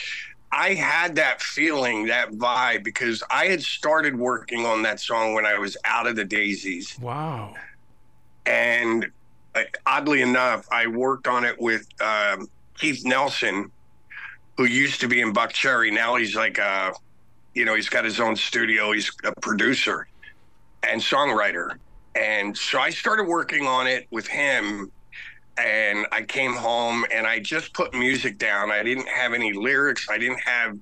I had that feeling, that vibe, because I had started working on that song when I was out of the Daisies. Wow. And uh, oddly enough, I worked on it with um, Keith Nelson, who used to be in Buckcherry. Now he's like a, you know, he's got his own studio. He's a producer and songwriter. And so I started working on it with him and I came home and I just put music down. I didn't have any lyrics. I didn't have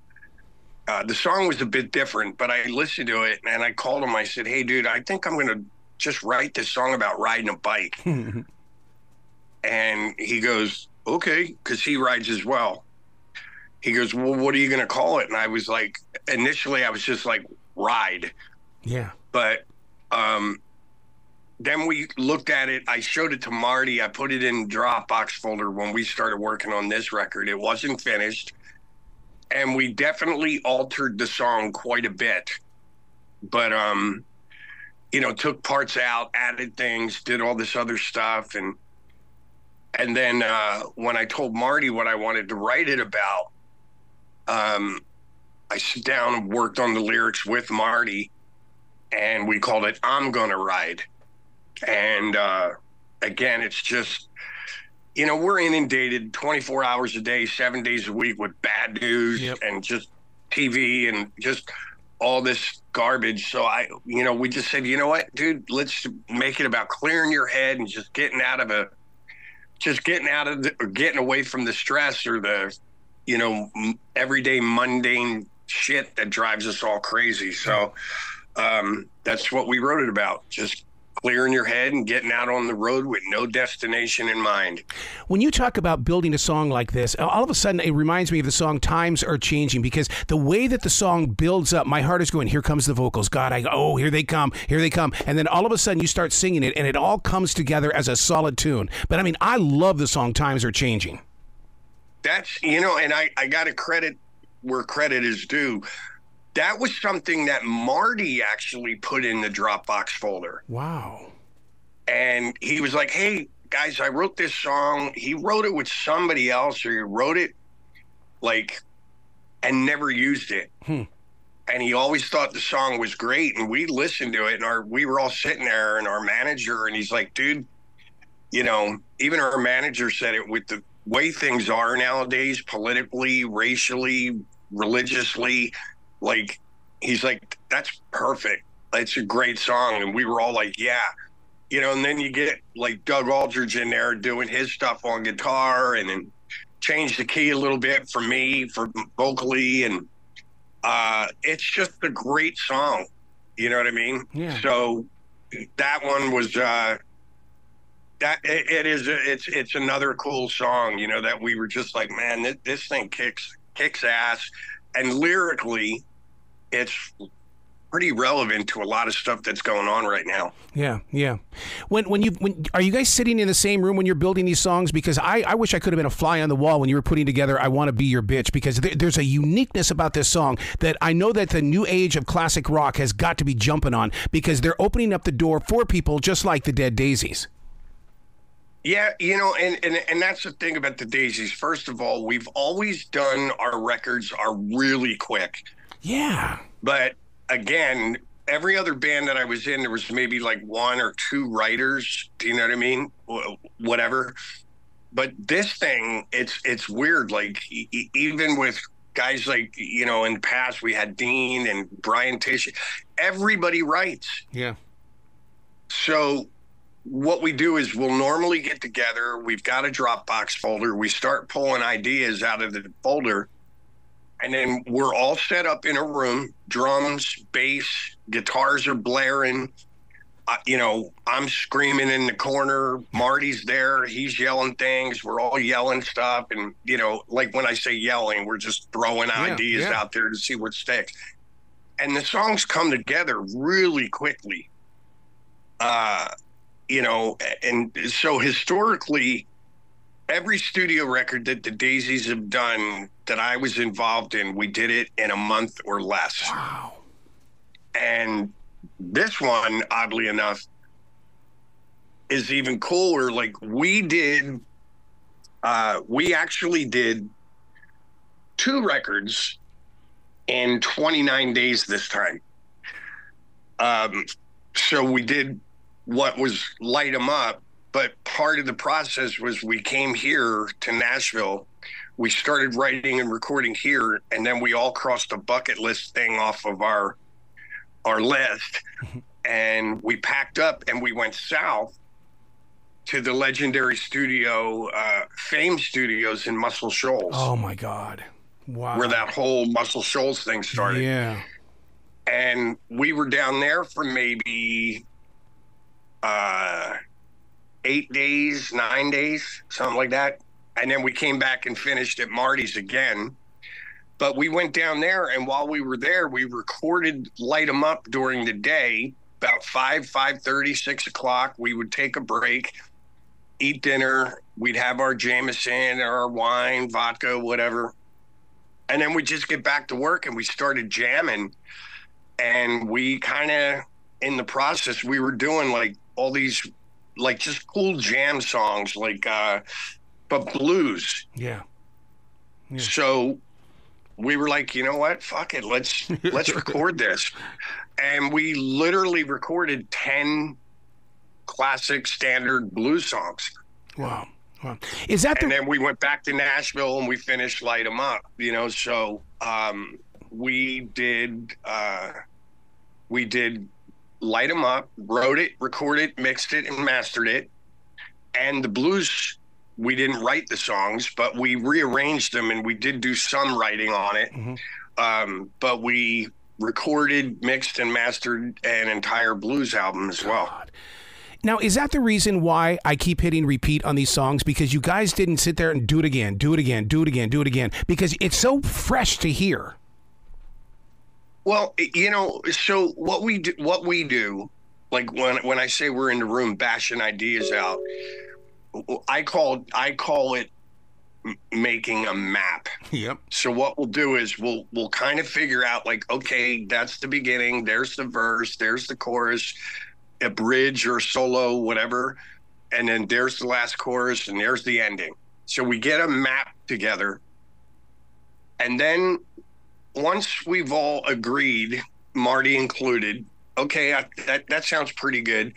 uh, the song was a bit different, but I listened to it and I called him. I said, "Hey, dude, I think I'm going to just write this song about riding a bike." and he goes, "Okay," because he rides as well. He goes, "Well, what are you going to call it?" And I was like, initially, I was just like, "Ride." Yeah. But um, then we looked at it. I showed it to Marty. I put it in Dropbox folder when we started working on this record. It wasn't finished. And we definitely altered the song quite a bit. But um, you know, took parts out, added things, did all this other stuff and and then uh, when I told Marty what I wanted to write it about, um, I sat down and worked on the lyrics with Marty, and we called it "I'm Gonna Ride." And uh, again, it's just, you know, we're inundated 24 hours a day, seven days a week with bad news Yep. and just TV and just all this garbage. So I, you know, we just said, you know what, dude, let's make it about clearing your head and just getting out of a, just getting out of the, or getting away from the stress or the, you know, everyday mundane shit that drives us all crazy. So um, that's what we wrote it about. Just clearing your head and getting out on the road with no destination in mind. When you talk about building a song like this, all of a sudden it reminds me of the song Times Are Changing because the way that the song builds up, my heart is going, here comes the vocals. God, I oh, here they come, here they come. And then all of a sudden you start singing it and it all comes together as a solid tune. But I mean, I love the song Times Are Changing. That's, you know, and I, I got to credit where credit is due. That was something that Marty actually put in the Dropbox folder. Wow. and he was like, "Hey guys, I wrote this song. He wrote it with somebody else, or he wrote it like and never used it." Hmm. And he always thought the song was great, and we listened to it, and our we were all sitting there, and our manager, and he's like, "Dude, you know, even our manager said it with the way things are nowadays, politically, racially, religiously, like." He's like, that's perfect. It's a great song. And we were all like, yeah you know, and then you get like Doug Aldrich in there doing his stuff on guitar and then change the key a little bit for me for vocally and uh it's just a great song. You know what I mean? Yeah. So that one was uh that it, it is it's it's another cool song, you know, that we were just like, man, this, this thing kicks kicks ass and lyrically it's pretty relevant to a lot of stuff that's going on right now. Yeah, yeah. When when you when are you guys sitting in the same room when you're building these songs? Because I, I wish I could have been a fly on the wall when you were putting together "I Want to Be Your Bitch" because there, there's a uniqueness about this song that I know that the new age of classic rock has got to be jumping on because they're opening up the door for people just like the Dead Daisies. Yeah, you know, and, and and that's the thing about the Daisies. First of all, we've always done our records are really quick. Yeah, But again, every other band that I was in, there was maybe like one or two writers. Do you know what I mean? Whatever. But this thing, it's it's weird. Like e- even with guys like you know, in the past we had Dean and Brian Tish. Everybody writes. yeah, So what we do is we'll normally get together. We've got a Dropbox folder. We start pulling ideas out of the folder. And then we're all set up in a room drums, bass, guitars are blaring. Uh, you know, I'm screaming in the corner. Marty's there. He's yelling things. We're all yelling stuff. And, you know, like when I say yelling, we're just throwing Yeah, ideas yeah. out there to see what sticks. And the songs come together really quickly uh, you know, and so historically, every studio record that the Daisies have done that I was involved in, we did it in a month or less. wow, And this one, oddly enough, is even cooler. Like we did, uh, we actually did two records in 29 days this time. Um, so we did what was light them up, but part of the process was we came here to Nashville. We started writing and recording here, and then we all crossed a bucket list thing off of our our list, and we packed up and we went south to the legendary studio, uh, Fame Studios in Muscle Shoals. Oh my God! Wow. Where that whole Muscle Shoals thing started. Yeah. And we were down there for maybe uh, eight days, nine days, something like that. And then we came back and finished at Marty's again. But we went down there, and while we were there, we recorded "Light 'Em Up" during the day, about five, five thirty, six o'clock. We would take a break, eat dinner. We'd have our Jameson, our wine, vodka, whatever, and then we just get back to work and we started jamming. And we kind of, in the process, we were doing like all these, like just cool jam songs, like, uh, but blues. Yeah. Yeah. So we were like, you know what? Fuck it. Let's let's record this. And we literally recorded 10 classic standard blues songs. Wow. Wow. Is that And the then we went back to Nashville and we finished Light 'em Up, you know, so um we did uh we did Light 'em Up, wrote it, recorded mixed it and mastered it. And the blues we didn't write the songs, but we rearranged them and we did do some writing on it. Mhm. Um, but we recorded, mixed, and mastered an entire blues album as well. God. Now, is that the reason why I keep hitting repeat on these songs? Because you guys didn't sit there and do it again, do it again, do it again, do it again. Because it's so fresh to hear. Well, you know, so what we do, what we do, like when when I say we're in the room bashing ideas out, I call I call it making a map. Yep. So what we'll do is we'll we'll kind of figure out like, okay, that's the beginning. There's the verse. There's the chorus, a bridge or solo, whatever, and then there's the last chorus and there's the ending. So we get a map together, and then once we've all agreed, Marty included, okay, I, that that sounds pretty good.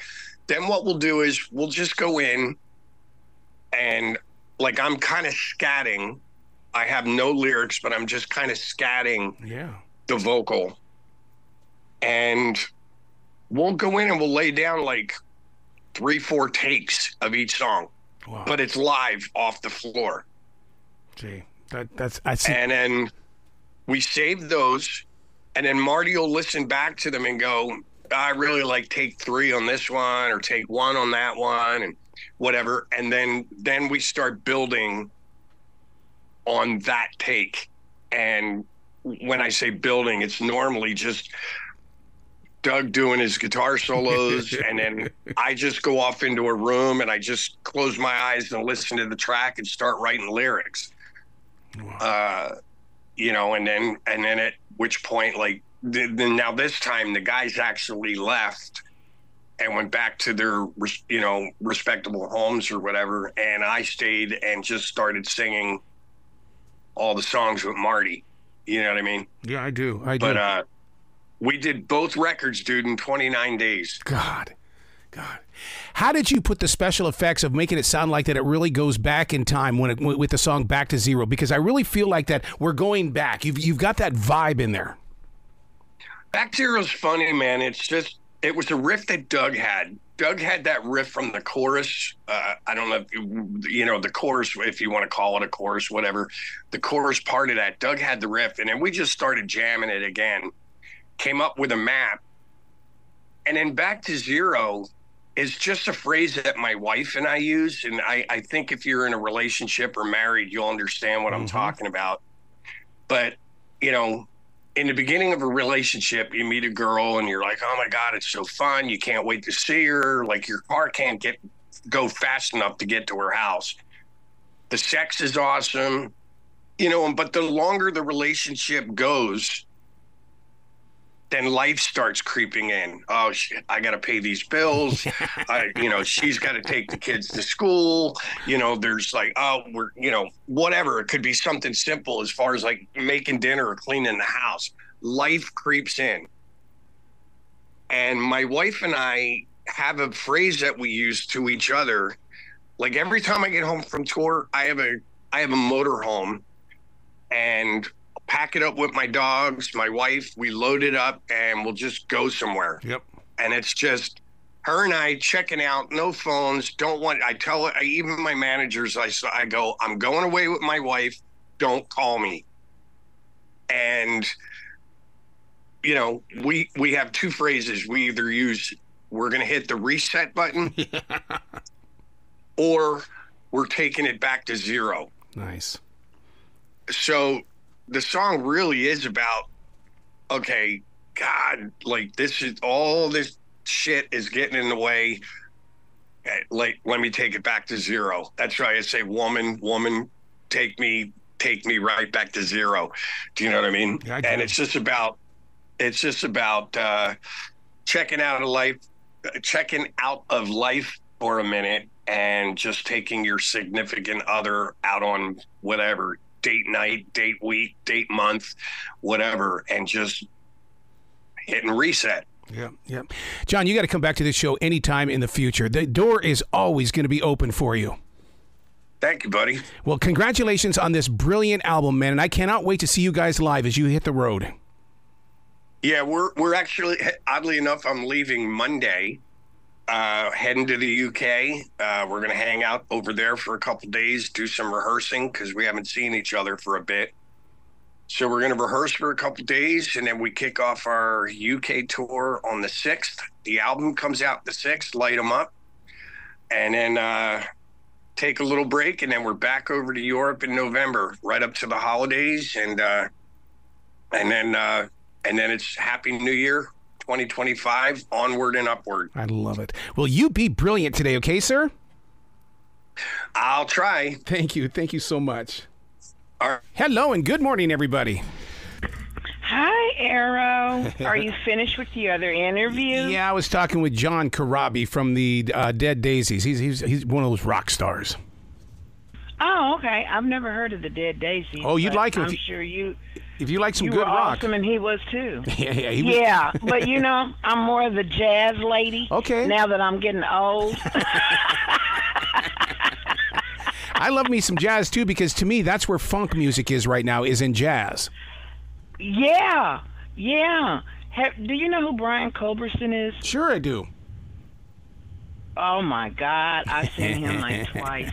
Then what we'll do is we'll just go in and like I'm kind of scatting. I have no lyrics, but I'm just kind of scatting Yeah. the vocal. And we'll go in and we'll lay down like three, four takes of each song, Wow. but it's live off the floor. Gee, that that's I see. And then we save those, and then Marty will listen back to them and go, I really like take three on this one or take one on that one and whatever. And then then we start building on that take. And when I say building, it's normally just Doug doing his guitar solos, and then I just go off into a room and I just close my eyes and listen to the track and start writing lyrics uh, you know, and then and then at which point, like, th- then now this time the guys actually left and went back to their, you know, respectable homes or whatever, and I stayed and just started singing all the songs with Marty. You know what I mean? yeah, I do. I do. But uh, we did both records, dude, in 29 days. God. God. How did you put the special effects of making it sound like that it really goes back in time when it with the song Back to Zero? Because I really feel like that we're going back. You've you've got that vibe in there. Back to Zero's funny, man. It's just it was a riff that Doug had. Doug had that riff from the chorus. Uh, I don't know if you, you know the chorus, if you want to call it a chorus, whatever. The chorus part of that, Doug had the riff, and then we just started jamming it again. Came up with a map, and then back to zero is just a phrase that my wife and I use, and I, I think if you're in a relationship or married, you'll understand what I'm Mhm. talking about. But you know, in the beginning of a relationship, you meet a girl and you're like, oh my God, it's so fun. You can't wait to see her. Like your car can't get go fast enough to get to her house. The sex is awesome. You know, but the longer the relationship goes, then life starts creeping in. Oh shit, I got to pay these bills. I, you know, she's got to take the kids to school. You know, there's like, oh, we're, you know, whatever. It could be something simple as far as like making dinner or cleaning the house. Life creeps in. And my wife and I have a phrase that we use to each other. Like every time I get home from tour, I have a I have a motor home and pack it up with my dogs, my wife. We load it up and we'll just go somewhere. Yep. And it's just her and I checking out, no phones. Don't want. I tell I, even my managers. I I go. I'm going away with my wife. Don't call me. And you know, we we have two phrases. We either use we're going to hit the reset button, or we're taking it back to zero. Nice. So the song really is about okay god like this is all this shit is getting in the way. Like let me take it back to zero. That's why i say woman woman take me take me right back to zero. Do you know what i mean? Yeah, I and it's just about it's just about uh checking out of life checking out of life for a minute and just taking your significant other out on whatever date night, date week, date month, whatever, and just hit and reset. Yeah, yeah. John, you got to come back to this show anytime in the future. The door is always going to be open for you. Thank you, buddy. Well, congratulations on this brilliant album, man, and I cannot wait to see you guys live as you hit the road. Yeah, we're we're actually oddly enough, I'm leaving Monday, uh, heading to the UK. Uh, we're gonna hang out over there for a couple days, do some rehearsing because we haven't seen each other for a bit. So we're gonna rehearse for a couple days, and then we kick off our UK tour on the sixth. The album comes out the sixth. Light them up, and then uh, take a little break, and then we're back over to Europe in November, right up to the holidays, and uh, and then. Uh, and then it's Happy New Year 2025, onward and upward. I love it. Will you be brilliant today, okay, sir? I'll try. Thank you. Thank you so much. All right. Hello and good morning, everybody. Hi, Arroe. Are you finished with the other interview? Yeah, I was talking with John Corabi from the uh, Dead Daisies. He's, he's he's one of those rock stars. Oh, okay. I've never heard of the Dead Daisies. Oh, you'd like him I'm if you- sure you If you like some you good were rock, awesome, and he was too. yeah, yeah, he was- Yeah, but you know, I'm more of the jazz lady. Okay. Now that I'm getting old. I love me some jazz too because to me that's where funk music is right now is in jazz. yeah, yeah. Have, do you know who Brian Culbertson is? Sure, I do. Oh my God, I've seen him like twice.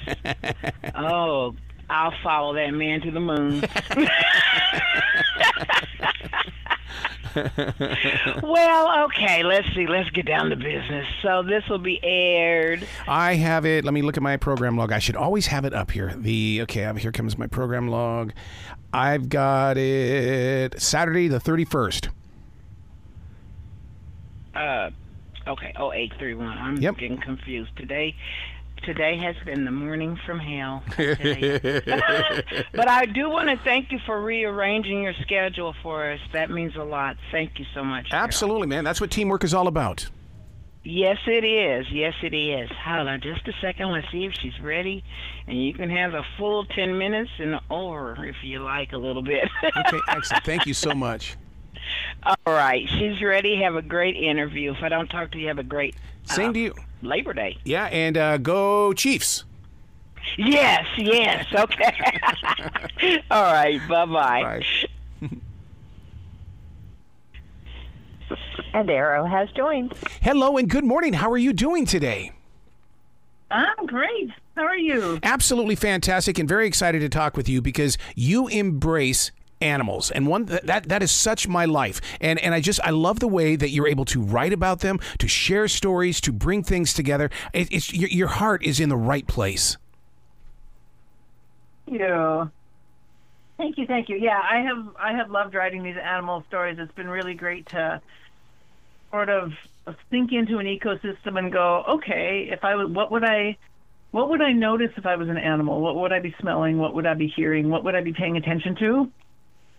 Oh, I'll follow that man to the moon. well, okay, let's see. Let's get down to business. So this will be aired. I have it. Let me look at my program log. I should always have it up here. The okay, here comes my program log. I've got it Saturday the thirty first. Uh, okay. Oh, eight three one. I'm Yep. getting confused today. Today has been the morning from hell. I tell you. but I do want to thank you for rearranging your schedule for us. That means a lot. Thank you so much. Carol. Absolutely, man. That's what teamwork is all about. Yes, it is. Yes, it is. Hold on just a second. Let's see if she's ready. And you can have a full 10 minutes and over if you like a little bit. Okay, excellent. Thank you so much. All right. She's ready. Have a great interview. If I don't talk to you, have a great Same to you. Labor Day. Yeah, and uh, go Chiefs. Yes, yes. Okay. All right. Bye-bye. Bye. And Arroe has joined. Hello and good morning. How are you doing today? I'm great. How are you? Absolutely fantastic and very excited to talk with you because you embrace animals and one that, that that is such my life and and I just I love the way that you're able to write about them to share stories to bring things together it, it's your, your heart is in the right place you. Thank you, thank you. Yeah, I have I have loved writing these animal stories. It's been really great to sort of sink into an ecosystem and go, okay, if I would, what would I, what would I notice if I was an animal? What would I be smelling? What would I be hearing? What would I be paying attention to?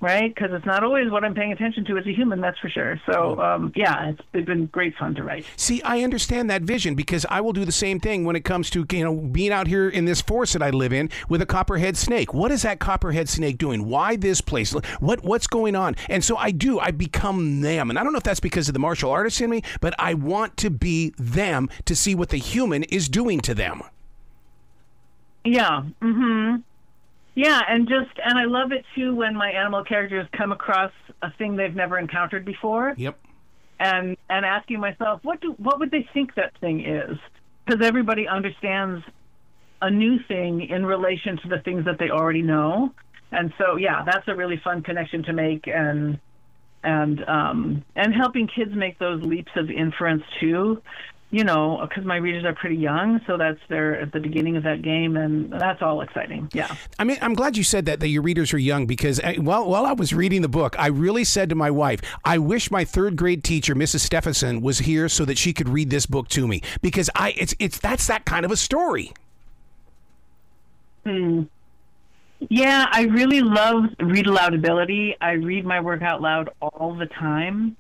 Right? Because it's not always what I'm paying attention to as a human, that's for sure. So, um, yeah, it's, it's been great fun to write. See, I understand that vision because I will do the same thing when it comes to you know being out here in this forest that I live in with a copperhead snake. What is that copperhead snake doing? Why this place? What what's going on? And so I do. I become them, and I don't know if that's because of the martial artist in me, but I want to be them to see what the human is doing to them. Yeah. Mm-hmm. Yeah, and just and I love it too when my animal characters come across a thing they've never encountered before. Yep. And and asking myself, what do what would they think that thing is? Because everybody understands a new thing in relation to the things that they already know. And so yeah, that's a really fun connection to make and and um and helping kids make those leaps of inference too you know, because my readers are pretty young, so that's they're at the beginning of that game, and that's all exciting. Yeah. I mean, I'm glad you said that that your readers are young because uh, while while I was reading the book, I really said to my wife, I wish my third grade teacher, Mrs. Stephenson, was here so that she could read this book to me because I it's it's that's that kind of a story. Hmm. Yeah, I really love read aloud ability. I read my work out loud all the time.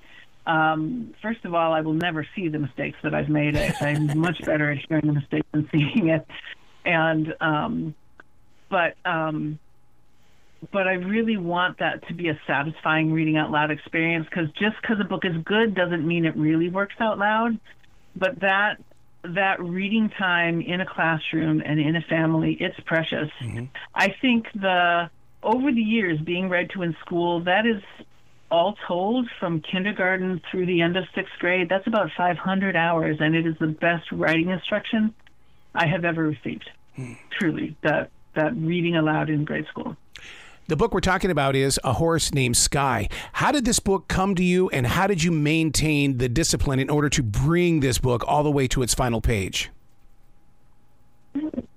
Um, first of all, I will never see the mistakes that I've made. I, I'm much better at hearing the mistake than seeing it. And um, but um, but I really want that to be a satisfying reading out loud experience because just because a book is good doesn't mean it really works out loud. But that that reading time in a classroom and in a family, it's precious. Mm-hmm. I think the over the years being read to in school, that is all told, from kindergarten through the end of sixth grade, that's about 500 hours, and it is the best writing instruction I have ever received. Hmm. Truly, that that reading aloud in grade school. The book we're talking about is A Horse Named Sky. How did this book come to you, and how did you maintain the discipline in order to bring this book all the way to its final page?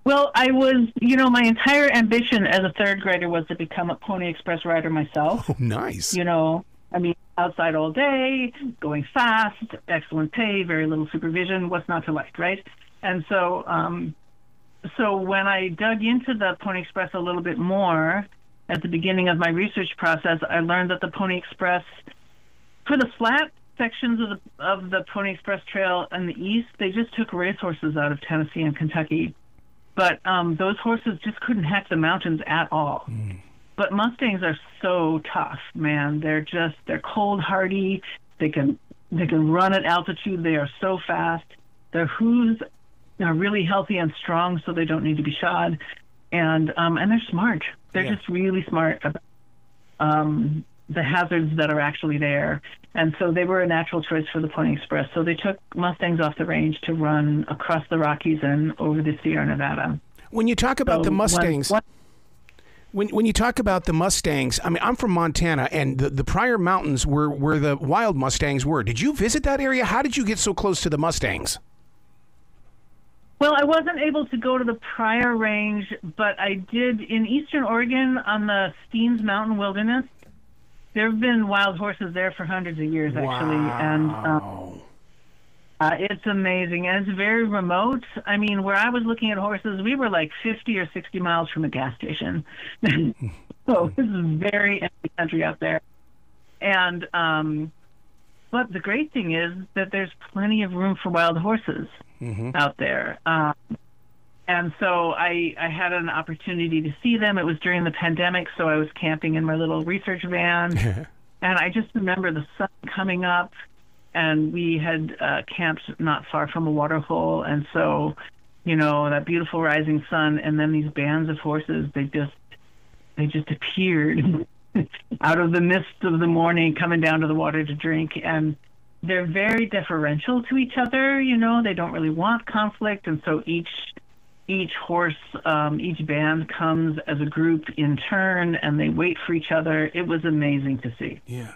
Well, I was, you know, my entire ambition as a third grader was to become a Pony Express rider myself. Oh, nice. You know, I mean, outside all day, going fast, excellent pay, very little supervision. What's not to like, right? And so, um, so when I dug into the Pony Express a little bit more at the beginning of my research process, I learned that the Pony Express, for the flat sections of the of the Pony Express Trail in the east, they just took racehorses out of Tennessee and Kentucky but um, those horses just couldn't hack the mountains at all. Mm. But Mustangs are so tough, man. They're just they're cold hardy. They can they can run at altitude. They are so fast. Their hooves are really healthy and strong, so they don't need to be shod. And um, and they're smart. They're yeah. just really smart about um, the hazards that are actually there. And so they were a natural choice for the Pony Express. So they took Mustangs off the range to run across the Rockies and over the Sierra Nevada. When you talk about so the Mustangs, one, one, when when you talk about the Mustangs, I mean, I'm from Montana, and the, the Pryor Mountains were where the wild Mustangs were. Did you visit that area? How did you get so close to the Mustangs? Well, I wasn't able to go to the Pryor Range, but I did in eastern Oregon on the Steens Mountain Wilderness. There have been wild horses there for hundreds of years, actually, wow. and um, uh, it's amazing, and it's very remote. I mean, where I was looking at horses, we were like 50 or 60 miles from a gas station. so this is very empty country out there, and um, but the great thing is that there's plenty of room for wild horses mm-hmm. out there. Um, and so I, I had an opportunity to see them. It was during the pandemic, so I was camping in my little research van. and I just remember the sun coming up, and we had uh, camped not far from a water hole. And so, you know, that beautiful rising sun, and then these bands of horses, they just, they just appeared out of the mist of the morning coming down to the water to drink. And they're very deferential to each other, you know, they don't really want conflict. And so each, each horse, um, each band comes as a group in turn and they wait for each other. It was amazing to see. Yeah.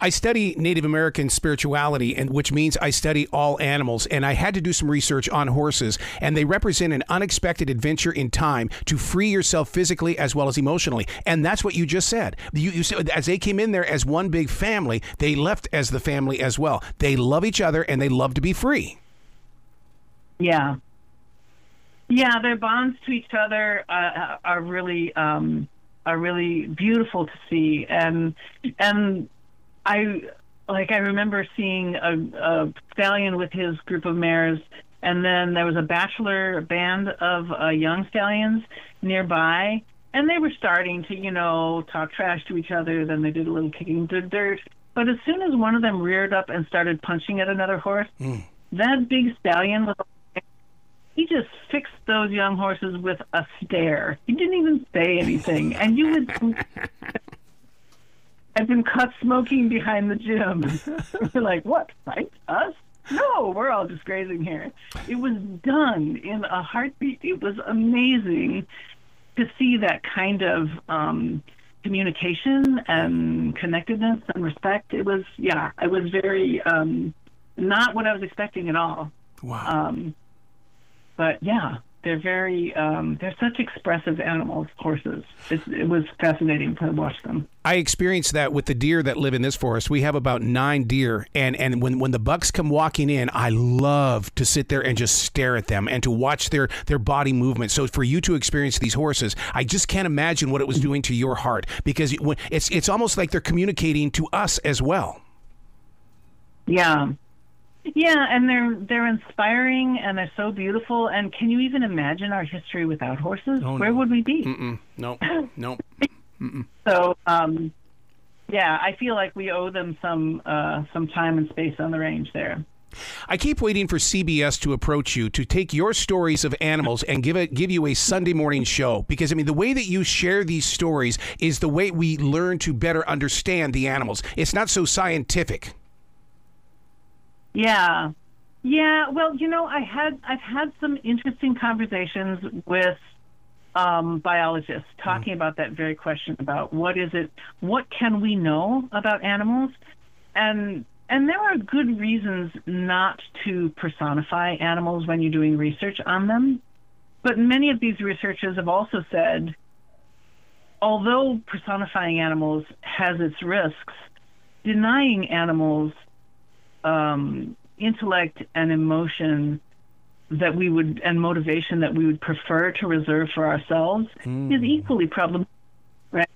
I study Native American spirituality, and which means I study all animals. And I had to do some research on horses, and they represent an unexpected adventure in time to free yourself physically as well as emotionally. And that's what you just said. You, you said as they came in there as one big family, they left as the family as well. They love each other and they love to be free. Yeah, yeah, their bonds to each other uh, are really um, are really beautiful to see, and and I like I remember seeing a, a stallion with his group of mares, and then there was a bachelor band of uh, young stallions nearby, and they were starting to you know talk trash to each other. Then they did a little kicking the dirt, but as soon as one of them reared up and started punching at another horse, Mm. that big stallion with he just fixed those young horses with a stare. He didn't even say anything, and you would. I've been caught smoking behind the gym. You're like, what? Fight us? No, we're all just grazing here. It was done in a heartbeat. It was amazing to see that kind of um, communication and connectedness and respect. It was, yeah, it was very um, not what I was expecting at all. Wow. Um, but yeah, they're very, um, they're such expressive animals, horses. It, it was fascinating to watch them. I experienced that with the deer that live in this forest. We have about nine deer, and and when when the bucks come walking in, I love to sit there and just stare at them and to watch their their body movement. So for you to experience these horses, I just can't imagine what it was doing to your heart because it- it's it's almost like they're communicating to us as well. Yeah. Yeah, and they're they're inspiring and they're so beautiful. And can you even imagine our history without horses? Oh, Where no. would we be? Mm-mm. No, no. So, um, yeah, I feel like we owe them some uh, some time and space on the range there. I keep waiting for CBS to approach you to take your stories of animals and give it give you a Sunday morning show because I mean the way that you share these stories is the way we learn to better understand the animals. It's not so scientific. Yeah. Yeah, well, you know, I had I've had some interesting conversations with um, biologists talking about that very question about what is it, what can we know about animals, and and there are good reasons not to personify animals when you're doing research on them, but many of these researchers have also said, although personifying animals has its risks, denying animals um, intellect and emotion that we would and motivation that we would prefer to reserve for ourselves is equally problematic, right?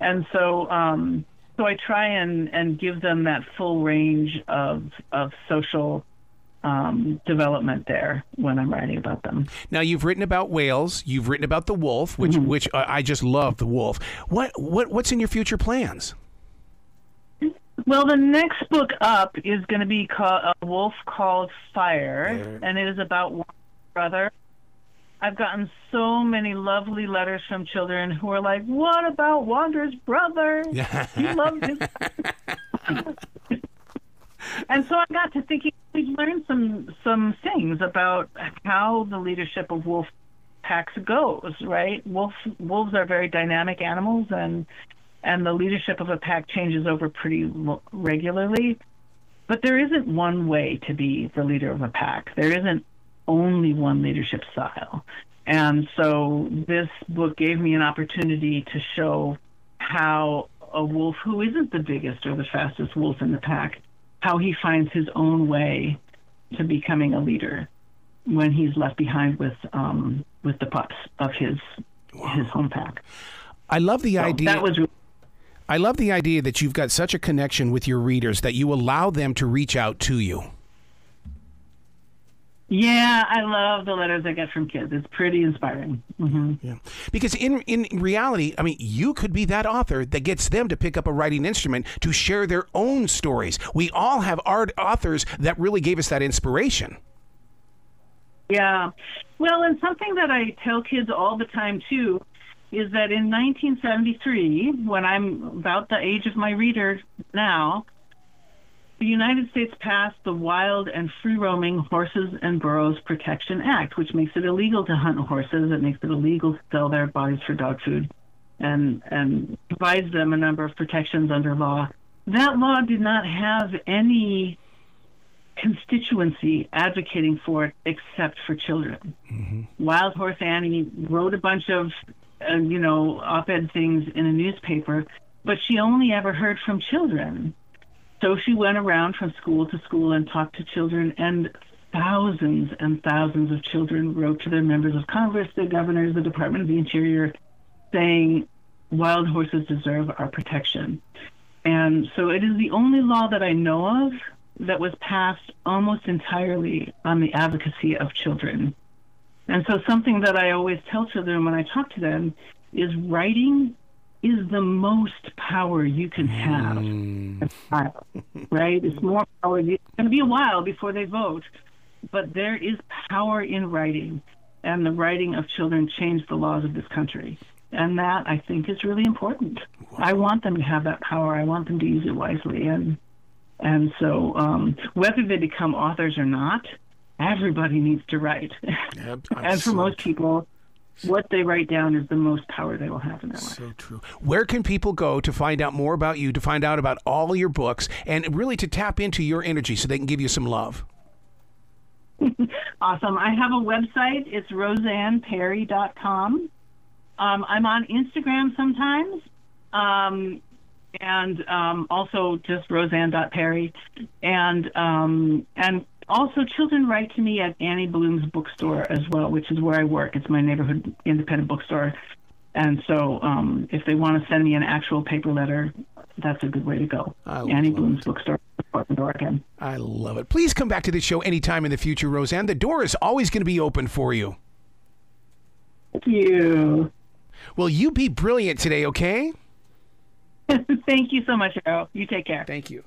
And so, um, so I try and and give them that full range of of social um, development there when I'm writing about them. Now you've written about whales, you've written about the wolf, which which uh, I just love the wolf. What what what's in your future plans? Well, the next book up is going to be called A Wolf Called Fire, and it is about one brother. I've gotten so many lovely letters from children who are like, "What about Wander's brother? He loved his." and so I got to thinking, we've learned some some things about how the leadership of wolf packs goes. Right? Wolf wolves are very dynamic animals, and and the leadership of a pack changes over pretty regularly. But there isn't one way to be the leader of a pack. There isn't only one leadership style. And so this book gave me an opportunity to show how a wolf who isn't the biggest or the fastest wolf in the pack, how he finds his own way to becoming a leader when he's left behind with um, with the pups of his his home pack. I love the So idea. that was I love the idea that you've got such a connection with your readers that you allow them to reach out to you. Yeah, I love the letters I get from kids. It's pretty inspiring. hmm Yeah. Because in in reality, I mean, you could be that author that gets them to pick up a writing instrument to share their own stories. We all have art authors that really gave us that inspiration. Yeah. Well, and something that I tell kids all the time too is that in 1973, when I'm about the age of my reader now, the United States passed the Wild and Free Roaming Horses and Burros Protection Act, which makes it illegal to hunt horses. It makes it illegal to sell their bodies for dog food, and and provides them a number of protections under law. That law did not have any constituency advocating for it except for children. Mm-hmm. Wild Horse Annie wrote a bunch of, uh, you know, op-ed things in a newspaper, but she only ever heard from children. So she went around from school to school and talked to children, and thousands and thousands of children wrote to their members of Congress, the governors, the Department of the Interior, saying, wild horses deserve our protection. And so it is the only law that I know of that was passed almost entirely on the advocacy of children. And so something that I always tell children when I talk to them is writing is the most power you can have Mm. as a child, right? It's more power. It's going to be a while before they vote, but there is power in writing, and the writing of children changed the laws of this country. And that I think is really important. I want them to have that power. I want them to use it wisely, and and so um, whether they become authors or not, everybody needs to write. Yep, and for so most people, what they write down is the most power they will have in their life. So true. Where can people go to find out more about you, to find out about all your books, and really to tap into your energy so they can give you some love? Awesome. I have a website. It's rosanneparry.com. Um, I'm on Instagram sometimes, um, and um, also just rosanne.parry. And um, and also, children write to me at Annie Bloom's bookstore as well, which is where I work. It's my neighborhood independent bookstore. And so, um, if they want to send me an actual paper letter, that's a good way to go. I Annie Bloom's bookstore, Portland, Oregon. I love it. Please come back to this show anytime in the future, Rosanne. The door is always going to be open for you. Thank you. Well, you be brilliant today, okay? Thank you so much, Arroe. You take care. Thank you.